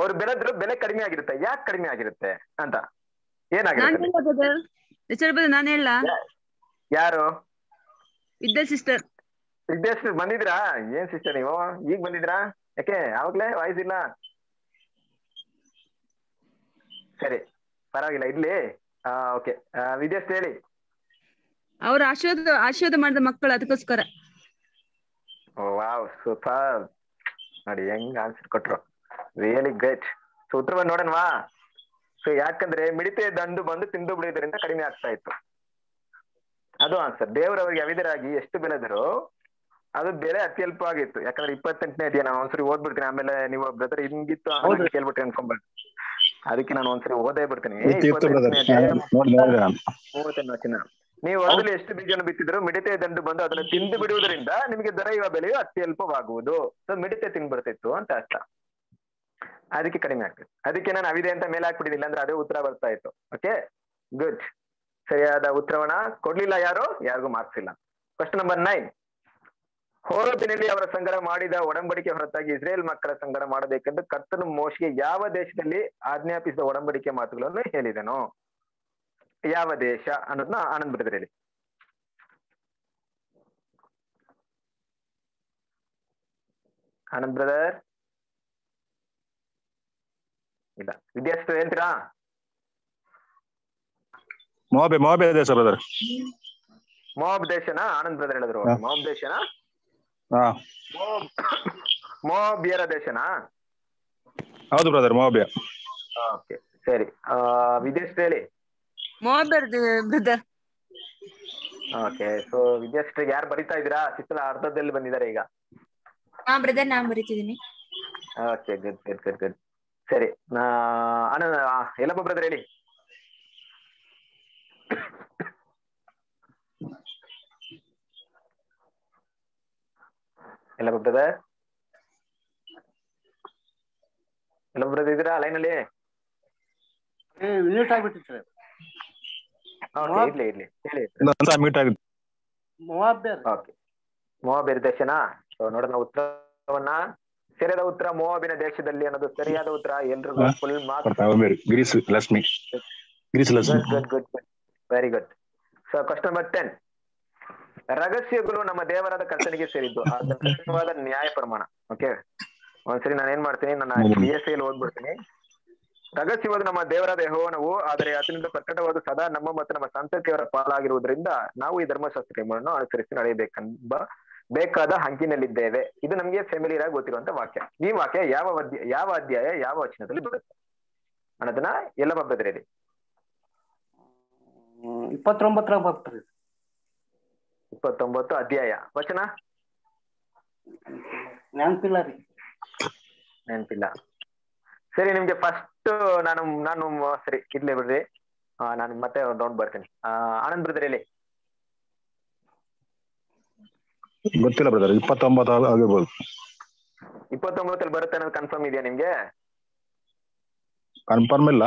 ಅವ್ರು ಬೆಳೆದ್ರು ಬೆಲೆ ಕಡಿಮೆ ಆಗಿರುತ್ತೆ. ಯಾಕೆ ಕಡಿಮೆ ಆಗಿರುತ್ತೆ ಅಂತ? ಏನಾಗಿರುತ್ತೆ ನಾನು ಹೇಳ ಯಾರು? ವಿದ್ಯಾ ಸಿಸ್ಟರ್ ಸಿದ್ದೇಶ್ ಬಂದಿದ್ರಾ ಏನ್ ಸಿಸ್ಟರ್ ನೀವು? ಈಗ ಬಂದಿದ್ರಾ ಯಾಕೆ? ಆವಾಗ್ಲೇ ವಾಯ್ಸ್ ಇಲ್ಲ. ಸರಿ ಪರವಾಗಿಲ್ಲ ಇರ್ಲಿ. ಓಕೆ ವಿದ್ಯಾಸ್ ಹೇಳಿ. ಅವ್ರ ಆಶೀರ್ವಾದ ಆಶೀರ್ವಾದ ಮಾಡಿದ ಮಕ್ಕಳು ಅದಕ್ಕೋಸ್ಕರ. Wow super. ನೋಡಿ ಹೆಂಗ್ ಆನ್ಸರ್ ಕೊಟ್ರು. ರಿಯಲಿ ಗ್ರೇಟ್ ಸೊ ಉತ್ತರವನ್ನು ನೋಡೋಣವಾ ಸೊ ಯಾಕಂದ್ರೆ ಮಿಡಿತೆ ದಂಡು ಬಂದು ತಿಂದು ಬಿಡುವುದರಿಂದ ಕಡಿಮೆ ಆಗ್ತಾ ಇತ್ತು. ಅದು ಆನ್ಸರ್ ದೇವರವರಿಗೆ ಅವಿದರಾಗಿ ಎಷ್ಟು ಬೆಳೆದರು ಅದು ಬೆಲೆ ಅತ್ಯಲ್ಪ ಆಗಿತ್ತು ಯಾಕಂದ್ರೆ ಇಪ್ಪತ್ತೆಂಟನೇ ಇದೆಯಾ ನಾನು ಒಂದ್ಸರಿ ಓದ್ಬಿಡ್ತೀನಿ. ಆಮೇಲೆ ನೀವು ಬ್ರದರ್ ಹಿಂಗಿತ್ತು ಕೇಳ್ಬಿಟ್ಟು ಕೇಳ್ಬಿಟ್ರಿ ಅನ್ಕೊಂಬಾರ್ದು ಅದಕ್ಕೆ ನಾನು ಒಂದ್ಸರಿ ಓದೇ ಬಿಡ್ತೀನಿ. ನೀವು ಹೊಲದಲ್ಲಿ ಎಷ್ಟು ಬೀಜನ ಬಿತ್ತಿದ್ರು ಮಿಡತೆ ದಂಡು ಬಂದು ಅದನ್ನ ತಿಂದು ಬಿಡುವುದರಿಂದ ನಿಮಗೆ ದೊರೆಯುವ ಬೆಲೆಯು ಅತ್ಯಲ್ಪವಾಗುವುದು. ಸೊ ಮಿಡತೆ ತಿನ್ಬಿಡ್ತಿತ್ತು ಅಂತ ಅರ್ಥ. ಅದಕ್ಕೆ ಕಡಿಮೆ ಆಗ್ತದೆ. ಅದಕ್ಕೆ ನಾನು ಅವಿದೆ ಅಂತ ಮೇಲೆ ಹಾಕ್ಬಿಟ್ಟಿದ್ದಿಲ್ಲ ಅಂದ್ರೆ ಅದೇ ಉತ್ತರ ಬರ್ತಾ ಇತ್ತು. ಓಕೆ ಗುಡ್ ಸರಿಯಾದ ಉತ್ತರವನ್ನ ಕೊಡ್ಲಿಲ್ಲ ಯಾರು? ಯಾರಿಗೂ ಮಾರ್ಕ್ಸ್ ಇಲ್ಲ. ಕ್ವಶನ್ ನಂಬರ್ ನೈನ್ ಹೋರೋಬಿನಲ್ಲಿ ಅವರ ಸಂಗಡ ಮಾಡಿದ ಒಡಂಬಡಿಕೆ ಹೊರತಾಗಿ ಇಸ್ರೇಲ್ ಮಕ್ಕಳ ಸಂಗ್ರಹ ಮಾಡಬೇಕೆಂದು ಕರ್ತನು ಮೋಶಿಗೆ ಯಾವ ದೇಶದಲ್ಲಿ ಆಜ್ಞಾಪಿಸಿದ ಒಡಂಬಡಿಕೆ ಮಾತುಗಳನ್ನು ಹೇಳಿದನು? ಯಾವ ದೇಶ ಅನ್ನೋದನ್ನ ಆನಂದ್ ಬಿಡಿದ್ರೆ ಹೇಳಿ. ಆನಂದ್ ಬ್ರದರ್? ಇಲ್ಲ. ವಿದ್ಯಾರ್ಥಿ ಹೇಳ್ತೀರಾ? ಮೋಬೆ ಮೋಬೆ ದೇಶ ಬ್ರದರ್. ಮೋಬ್ ದೇಶನ? ಆನಂದ್ ಬ್ರದರ್ ಹೇಳಿದ್ರು. ಮೋಬ್ ದೇಶನ? ಮೋಬಿಯರ ದೇಶನಾ? ಹೌದು ಬ್ರದರ್ ಮೋಬೆ ಓಕೆ ಸರಿ. ಆ ವಿದೇಶ್ ಹೇಳಿ? ಮೋಬರ್ ಬ್ರದರ್ ಓಕೆ ಸೊ ವಿದೇಶ್ ಯಾರು ಬರಿತಾ ಇದ್ದೀರಾ? ಚಿತ್ರ ಅರ್ಧದಲ್ಲಿ ಬಂದಿದ್ದಾರೆ ಈಗ. ಹಾ ಬ್ರದರ್ ನಾನು ಬರಿತಿದ್ದೀನಿ. Okay good good good good ಸರಿ. ನಾ ಆನಂದ್ ಎಲ್ಲಪ್ಪ ಬ್ರದರ್ ಹೇಳಿ? ಯಲ್ಲಪ್ಪ ಬ್ರದರ್ ಎಲ್ಲ ಬ್ರದರ್ ಇದ್ದೀರಾ ಅಲ್ಲಿ? ಮ್ಯೂಟ್ ಆಗ್ಬಿಟ್ಟಿತ್ತು ಇರ್ಲಿ ಇರ್ಲಿ. ಹೇಳಿ. ಮ್ಯೂಟ್ ಮೀಟ್ ಆಗಿದೆ ಮೂವತ್ತೇರು ಓಕೆ ಮೋವಾಬಿನ ದೇಶನಾ? ಸೊ ನೋಡೋಣ ಉತ್ತರವನ್ನ. ಸರಿಯಾದ ಉತ್ತರ ಮೋವಾಬಿನ ದೇಶದಲ್ಲಿ ಅನ್ನೋದು ಸರಿಯಾದ ಉತ್ತರ. ಎಲ್ರಿಗೂ. ಫುಲ್ ಮಾರ್ಕ್ಸ್ ಕೊಡ್ತಾವೆ Grace Lakshmi. Grace Lakshmi. Good good good very good so question number ten ರಹಸ್ಯಗಳು ನಮ್ಮ ದೇವರಾದ ಕರ್ತನಿಗೆ ಸೇರಿದ್ದು. ರಹಸ್ಯವಾದ ನ್ಯಾಯ ಪ್ರಮಾಣ. ಓಕೆ ಒಂದ್ಸರಿ ನಾನು ಏನ್ ಮಾಡ್ತೀನಿ? ನನ್ನ. ಬಿ ಎಸ್ ಐಲಿ ಓದ್ಬಿಡ್ತೀನಿ ರಹಸ್ಯವಾದ ನಮ್ಮ ದೇವರಾದ ಯಹೋವನವು ಆದರೆ ಅದರಿಂದ ಪ್ರಕಟವಾದ ಸದಾ ನಮ್ಮ ಮತ್ತು ನಮ್ಮ ಸಂತತಿಯವರ ಪಾಲಾಗಿರುವುದರಿಂದ ನಾವು ಈ ಧರ್ಮಶಾಸ್ತ್ರ ಕ್ರಮವನ್ನು ಅನುಸರಿಸಿ ನಡೆಯಬೇಕೆಂಬ ಬೇಕಾದ ಹಂಕಿನಲ್ಲಿದ್ದೇವೆ ಇದು ನಮಗೆ ಫೆಮಿಲಿಯರ್ ಆಗಿ ಗೊತ್ತಿರುವಂತ ವಾಕ್ಯ. ಈ ವಾಕ್ಯ ಯಾವ ಅಧ್ಯಾಯ ಯಾವ ಅಧ್ಯಾಯ ಯಾವ ವಚನದಲ್ಲಿ ಬರುತ್ತೆ? ಅನ್ನೋದನ್ನ ಎಲ್ಲ ಬಬ್ಬದ್ರೇಳಿ ಇಪ್ಪತ್ತೊಂಬತ್ತರ ಬರ್ತಾರೆ ಇಪ್ಪತ್ತೊಂಬತ್ತು ಅಧ್ಯಾಯ. ವಚನ? ನೆನಪಿಲ್ಲ ರೀ. ನೆನಪಿಲ್ಲ. ಸರಿ ನಿಮ್ಗೆ ಫಸ್ಟ್ ನಾನು ನಾನು ಸರಿ ಇರ್ಲಿ ಬಿಡ್ರಿ. ನಾನು ಮತ್ತೆ ಡೌನ್ ಬರ್ತೀನಿ. ಆ, ಆನಂದ್ ಬ್ರದರ್ ಹೇಳಿ. ಗೊತ್ತಿಲ್ಲ ಬ್ರದರ್ ಇಪ್ಪತ್ತೊಂಬತ್ತು ಆಗ- ಆಗಿರ್ಬೋದು ಇಪ್ಪತ್ತೊಂಬತ್ತಲ್ಲಿ ಬರುತ್ತೆ ಅನ್ನೋದು ಕನ್ಫರ್ಮ್ ಇದೆಯಾ ನಿಮ್ಗೆ? ಕನ್ಫರ್ಮ್ ಇಲ್ಲ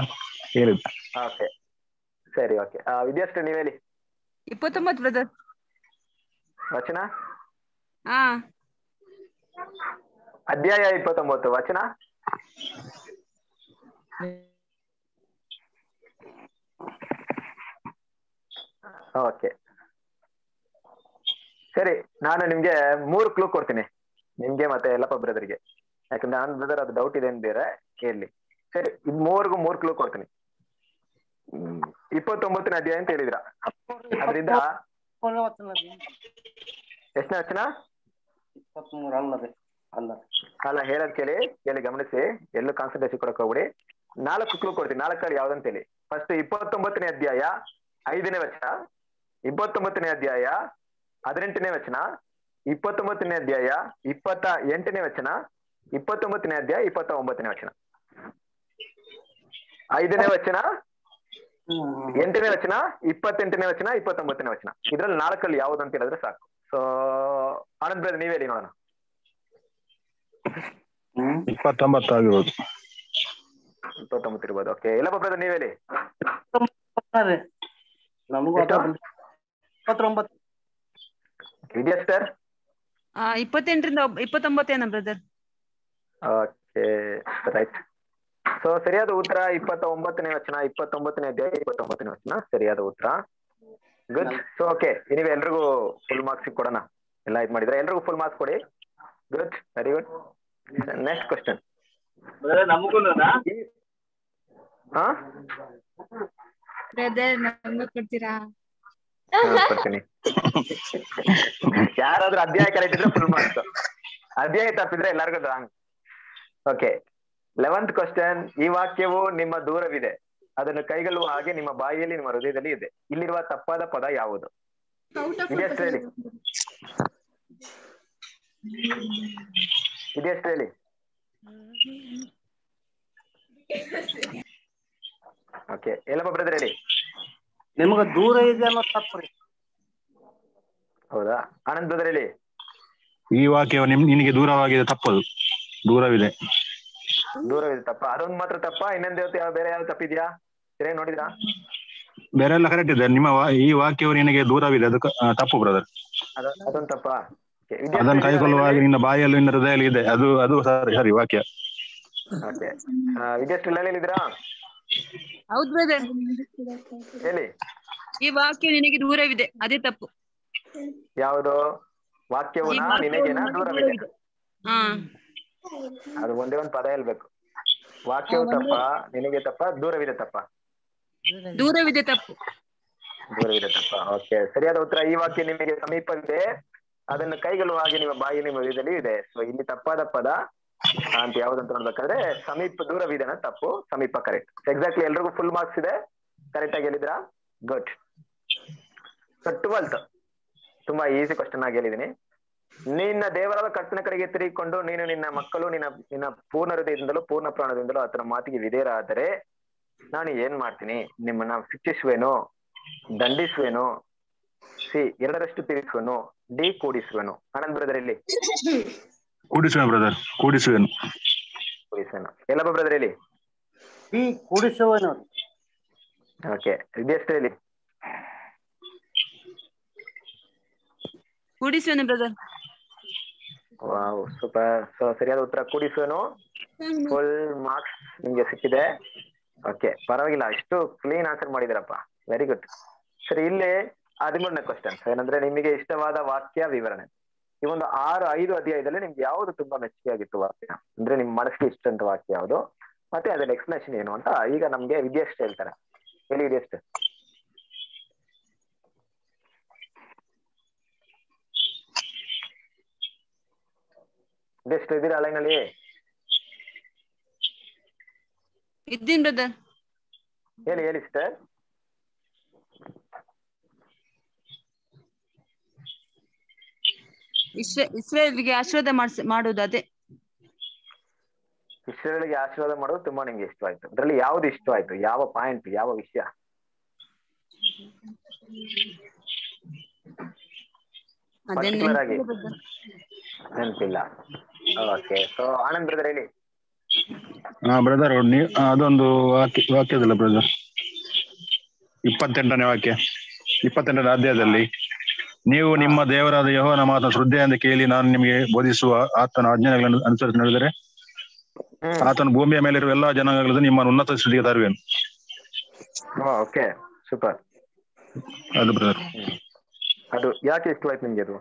ಹೇಳಿದ್ದು. ಓಕೆ ಸರಿ ಓಕೆ ವಿದ್ಯಾಶ್ರೀ ನೀವ್ ಹೇಳಿ. ಇಪ್ಪತ್ತೊಂಬತ್ತು ಬ್ರದರ್ ವಚನ? ಅಧ್ಯಾಯ ಇಪ್ಪತ್ತೊಂಬತ್ತು ವಚನ? ಓಕೆ. ಸರಿ ನಾನು ನಿಮ್ಗೆ ಮೂರು ಕ್ಲೂ ಕೊಡ್ತೀನಿ. ನಿಮ್ಗೆ ಮತ್ತೆ ಎಲ್ಲಪ್ಪ ಬ್ರದರ್ಗೆ ಯಾಕಂದ್ರೆ ನಾನು ಬ್ರದರ್ ಅದು ಡೌಟ್ ಇದೆ ಬೇರೆ ಕೇಳಿ. ಸರಿ ಇದ್ ಮೂರ್ಗು ಮೂರ್ ಕ್ಲೂ ಕೊಡ್ತೀನಿ. ಇಪ್ಪತ್ತೊಂಬತ್ತನೇ ಅಧ್ಯಾಯ ಅಂತ ಹೇಳಿದ್ರ? ಅದರಿಂದ ಎಷ್ಟನೇ ವಚನ ಇಪ್ಪತ್ಮೂರು ಅಲ್ಲ ಅಲ್ಲ ಅಲ್ಲ ಹೇಳೋದ್ ಕೇಳಿ ಕೇಳಿ ಗಮನಿಸಿ ಎಲ್ಲೂ ಕಾನ್ಸಂಟ್ರೇಷನ್ ಕೊಡಕ್ ಹೋಗ್ಬಿಡಿ. ನಾಲ್ಕು ಕ್ಲೂ ಕೊಡ್ತೀನಿ ನಾಲ್ಕಲ್ಲಿ ಯಾವ್ದಂತ ಹೇಳಿ. ಫಸ್ಟ್ ಇಪ್ಪತ್ತೊಂಬತ್ತನೇ ಅಧ್ಯಾಯ ಐದನೇ ವಚನ. ಇಪ್ಪತ್ತೊಂಬತ್ತನೇ ಅಧ್ಯಾಯ ಹದಿನೆಂಟನೇ ವಚನ. ಇಪ್ಪತ್ತೊಂಬತ್ತನೇ ಅಧ್ಯಾಯ ಇಪ್ಪತ್ತ ಎಂಟನೇ ವಚನ. ಇಪ್ಪತ್ತೊಂಬತ್ತನೇ ಅಧ್ಯಾಯ ಇಪ್ಪತ್ತ ಒಂಬತ್ತನೇ ವಚನ. ಐದನೇ ವಚನ. ಎಂಟನೇ ವಚನ ಇಪ್ಪತ್ತೆಂಟನೇ ವಚನ ಇಪ್ಪತ್ತೊಂಬತ್ತನೇ ವಚನ. ಇದ್ರಲ್ಲಿ ನಾಲ್ಕಲ್ಲಿ ಯಾವ್ದು ಅಂತ ಹೇಳಿದ್ರೆ ಸಾಕು. ಸೊ ಆನಂದ್ ಬ್ರದರ್ ನೀವೇ ಹೇಳಿ ನೋಡೋಣ. ಇಪ್ಪತ್ತೊಂಬತ್ತು ಆಗಿರ್ಬೋದು. ಇಪ್ಪತ್ತೊಂಬತ್ತು ಇರ್ಬೋದು. ಓಕೆ ಇಲ್ಲಪ್ಪ ಬ್ರದರ್ ನೀವೇ ಹೇಳಿ. ವಿದ್ಯಾ ಸರ್ ಆ, ಇಪ್ಪತ್ತೆಂಟರಿಂದ ಇಪ್ಪತ್ತೊಂಬತ್ತೇನ ಬ್ರದರ್ ಓಕೆ ರೈಟ್ ಸೊ ಸರಿಯಾದ ಉತ್ತರ ಇಪ್ಪತ್ತ ಒಂಬತ್ತನೇ ವಚನ ಇಪ್ಪತ್ತೊಂಬತ್ತನೇ ಅಧ್ಯಾಯ ಇಪ್ಪತ್ತೊಂಬತ್ತನೇ ವಚನ. ಸರಿಯಾದ ಉತ್ತರ. ಗುಡ್ ಸೊ ಓಕೆ ನೀವು ಎಲ್ರಿಗೂ ಫುಲ್ ಮಾರ್ಕ್ಸ್ ಕೊಡೋಣ. ಎಲ್ಲ ಇದ್ ಮಾಡಿದ್ರೆ ಎಲ್ರಿಗೂ ಫುಲ್ ಮಾರ್ಕ್ಸ್ ಕೊಡಿ. Good very good next question brother ನಮಗೂ ಹಾ? ಬ್ರದರ್ ನಮಗೂ ಕೊಡ್ತೀರಾ? ಕೊಡ್ತೀನಿ. ಯಾರಾದ್ರೂ ಅಧ್ಯಾಯ ಕರೆಕ್ಟ್ ಇದ್ರೆ ಫುಲ್ ಮಾರ್ಕ್ಸ್ ಅಧ್ಯಾಯ ತಪ್ಪಿದ್ರೆ ಎಲ್ಲರಿಗೂ ರಾಂಗ್ ಓಕೆ ಲೆವೆಂತ್ ಕ್ವಶನ್ ಈ ವಾಕ್ಯವು ನಿಮ್ಮ ದೂರವಿದೆ. ಅದನ್ನು ಕೈಗೊಳ್ಳುವ ಹಾಗೆ ನಿಮ್ಮ ಬಾಯಿಯಲ್ಲಿ ನಿಮ್ಮ ಹೃದಯದಲ್ಲಿ ಇದೆ. ಇಲ್ಲಿರುವ ತಪ್ಪಾದ ಪದ ಯಾವುದು? ಇದೆಷ್ಟು ಹೇಳಿ ಇದೆಷ್ಟು ಹೇಳಿ ಓಕೆ ಎಲ್ಲಪ್ಪ ಬ್ರದರ್ ಹೇಳಿ. ನಿಮಗ ದೂರ ಇದೆ ಅನ್ನೋ ತಪ್ಪು ಹೌದಾ? ಆನಂದ್ ಬ್ರದರ್ ಹೇಳಿ. ಈ ವಾಕ್ಯವು ನಿಮ್ ನಿನಗೆ ದೂರವಾಗಿದೆ ತಪ್ಪದು. ದೂರವಿದೆ. ದೂರವಿದೆ ತಪ್ಪ. ಅದೊಂದು ಮಾತ್ರ ತಪ್ಪ. ಇನ್ನೊಂದ್ ದೇವತೆ ಯಾವ ಬೇರೆ ಯಾವ ತಪ್ಪಿದ್ಯಾ? ಸರಿಯಾಗಿ ನೋಡಿದ್ರಾ? ಬೇರೆ ಎಲ್ಲ ಕರೆಕ್ಟ್ ಇದೆ. ನಿಮ್ಮ ವಾ- ಈ ವಾಕ್ಯವು ನಿನಗೆ ದೂರವಿದೆ. ಅದು ತಪ್ಪು ಬ್ರದರ್ ಅದ ಅದೊಂದು ತಪ್ಪ. ಅದನ್ನು ಕೈಗೊಳ್ಳುವಾಗ ನಿನ್ನ ಬಾಯಲ್ಲಿ ನಿನ್ನ ಹೃದಯಲ್ಲಿ ಇದೆ. ಅದು ಅದು ಸರಿ ಸರಿ ವಾಕ್ಯ. ಓಕೆ. ವಿದ್ಯಾರ್ಥಿ ಹೇಳಿದ್ರಾ ಹೌದು ಬ್ರದರ್ ಹೇಳಿ. ಈ ವಾಕ್ಯ ನಿನಗೆ ದೂರವಿದೆ. ಅದೇ ತಪ್ಪು. ಯಾವುದು? ವಾಕ್ಯವು ನಿನಗೇನ ನಿನಗೆ ದೂರವಿದೆ? ದೂರವಿದೆ. ಹಾ. ಅದು ಒಂದೇ ಒಂದು ಪದ ಹೇಳ್ಬೇಕು. ವಾಕ್ಯವು ತಪ್ಪ ನಿನಗೆ ತಪ್ಪ ದೂರವಿದೆ ತಪ್ಪ. ದೂರವಿದೆ. ತಪ್ಪು. ದೂರವಿದೆ ತಪ್ಪ. ಓಕೆ ಸರಿಯಾದ ಉತ್ತರ ಈ ವಾಕ್ಯ ನಿಮಗೆ ಇದೆ ಅದನ್ನು ಕೈಗಳು ಹಾಗೆ ನಿಮ್ಮ ಬಾಯಿ ನಿಮ್ಮ ವಿಧದಲ್ಲಿ ಇದೆ. ಸೊ ಇಲ್ಲಿ ತಪ್ಪಾದ ಪದ ಅಂತ ಯಾವ್ದಂತ ನೋಡ್ಬೇಕಾದ್ರೆ ಸಮೀಪ ದೂರವಿದೆ ಅನ್ನೋದು ತಪ್ಪು ಸಮೀಪ ಕರೆಕ್ಟ್ ಎಕ್ಸಾಕ್ಟ್ಲಿ ಎಲ್ರಿಗೂ ಫುಲ್ ಮಾರ್ಕ್ಸ್ ಇದೆ. ಕರೆಕ್ಟ್ ಆಗಿ ಹೇಳಿದ್ರಾ ಗುಡ್ ಸೊ ಟ್ವೆಲ್ತ್ ತುಂಬಾ ಈಸಿ ಕ್ವಶನ್ ಆಗಿ ಹೇಳಿದೀನಿ ನಿನ್ನ ದೇವರಾದ ಕರ್ತನ ಕಡೆಗೆ ತಿರುಗಿಕೊಂಡು ನೀನು ನಿನ್ನ ಮಕ್ಕಳು ನಿನ್ನ ನಿನ್ನ ಪೂರ್ಣ ಹೃದಯದಿಂದಲೂ ಪೂರ್ಣ ಪ್ರಾಣದಿಂದಲೂ ಆತನ ಮಾತಿಗೆ ವಿಧೇಯರಾದರೆ ನಾನು ಏನ್ ಮಾಡ್ತೀನಿ? ನಿಮ್ಮನ್ನ ಶಿಕ್ಷಿಸುವೆನು ದಂಡಿಸುವೆನು ಸಿ ಎರಡರಷ್ಟು ತಿರುಗಿಸುವನು ಡಿ ಕೂಡಿಸುವೆನು. ಆನಂದ್ ಬ್ರದರ್ ಇಲ್ಲಿ ಕೂಡಿಸುವೆ ಬ್ರದರ್ ಕೂಡಿಸುವೆನು. ಕೂಡಿಸುವೆನು. ಎಲ್ಲಪ್ಪ ಬ್ರದರ್ ಇಲ್ಲಿ ಈ ಕೂಡಿಸುವನು. ಓಕೆ ಇದೆಷ್ಟೇ ಇಲ್ಲಿ ಕೂಡಿಸುವೆನು ಬ್ರದರ್ ವಾವ್ ಸೂಪರ್ ಸೊ ಸರಿಯಾದ ಉತ್ತರ ಕೂಡಿಸೋನು ಫುಲ್ ಮಾರ್ಕ್ಸ್ ನಿಮ್ಗೆ ಸಿಕ್ಕಿದೆ. ಓಕೆ ಪರವಾಗಿಲ್ಲ ಅಷ್ಟು ಕ್ಲೀನ್ ಆನ್ಸರ್ ಮಾಡಿದಿರಪ್ಪ ವೆರಿ ಗುಡ್ ಸರಿ ಇಲ್ಲಿ ಹದಿಮೂರನೇ ಕ್ವಶನ್ ಏನಂದ್ರೆ ನಿಮಗೆ ಇಷ್ಟವಾದ ವಾಕ್ಯ ವಿವರಣೆ. ಈ ಒಂದು ಆರು ಐದು ಅಧ್ಯಾಯದಲ್ಲಿ ನಿಮ್ಗೆ ಯಾವ್ದು ತುಂಬಾ ಮೆಚ್ಚುಗೆ ಆಗಿತ್ತು ವಾಕ್ಯ? ಅಂದ್ರೆ ನಿಮ್ ಮನಸ್ಸಿಗೆ ಇಷ್ಟ ಅಂತ ವಾಕ್ಯ ಯಾವುದು? ಮತ್ತೆ ಅದನ್ನ ಎಕ್ಸ್ಪ್ಲನೇಷನ್ ಏನು ಅಂತ ಈಗ ನಮ್ಗೆ ವಿದ್ಯಾಷ್ಟು ಹೇಳ್ತಾರೆ. ಹೇಳಿ ವಿದ್ಯಾಷ್ಟು ವಿದ್ಯಾಷ್ಟು ಇದ್ದೀರಾ ಲೈನಲ್ಲಿ ಇದ್ದೀನಿ ಬ್ರದರ್ ಹೇಳಿ ಹೇಳಿ ಸರ್ ಇಸ್ರೇ ಇಸ್ರೇಲ್ಗೆ ಆಶೀರ್ವಾದ ಮಾಡ್ಸ ಮಾಡುವುದು ಅದೇ. ಇಸ್ರೇಲ್ಗೆ ಆಶೀರ್ವಾದ ಮಾಡೋದು ತುಂಬಾ ನಿಮ್ಗೆ ಇಷ್ಟವಾಯ್ತು ಅದ್ರಲ್ಲಿ ಯಾವ್ದು ಇಷ್ಟವಾಯ್ತು ಯಾವ ಪಾಯಿಂಟ್ ಯಾವ ವಿಷಯ. ನೆನಪಿಲ್ಲ. ಓಕೆ ಸೊ ಆನಂದ್ ಬ್ರದರ್ ಹೇಳಿ. ಹಾ ಬ್ರದರ್ ಅದೊಂದು ವಾಕ್ಯ ವಾಕ್ಯದಲ್ಲ ಬ್ರದರ್ ಇಪ್ಪತ್ತೆಂಟನೇ ವಾಕ್ಯ. ಇಪ್ಪತ್ತೆಂಟನೇ ಅಧ್ಯಾಯದಲ್ಲಿ ನೀವು ನಿಮ್ಮ ದೇವರಾದ ಯಹೋನ ಮಾತನ್ನು ಶ್ರದ್ಧೆಯಿಂದ ಕೇಳಿ ನಾನು ನಿಮಗೆ ಬೋಧಿಸುವ ಆತನ ಆಜ್ಞೆಗಳನ್ನು ಅನುಸರಿಸಿ ನಡೆದರೆ ಆತನ ಭೂಮಿಯ ಮೇಲಿರುವ ಎಲ್ಲಾ ಜನಾಂಗಗಳನ್ನು ನಿಮ್ಮನ್ನು ಉನ್ನತ ಸ್ಥಿತಿಗೆ ತರುವೆನು. ಓಕೆ ಸೂಪರ್ ಅದು ಬ್ರದರ್ ಅದು ಯಾಕೆ ಇಷ್ಟವಾಯ್ತು ನಿಮ್ಗೆ ಅದು?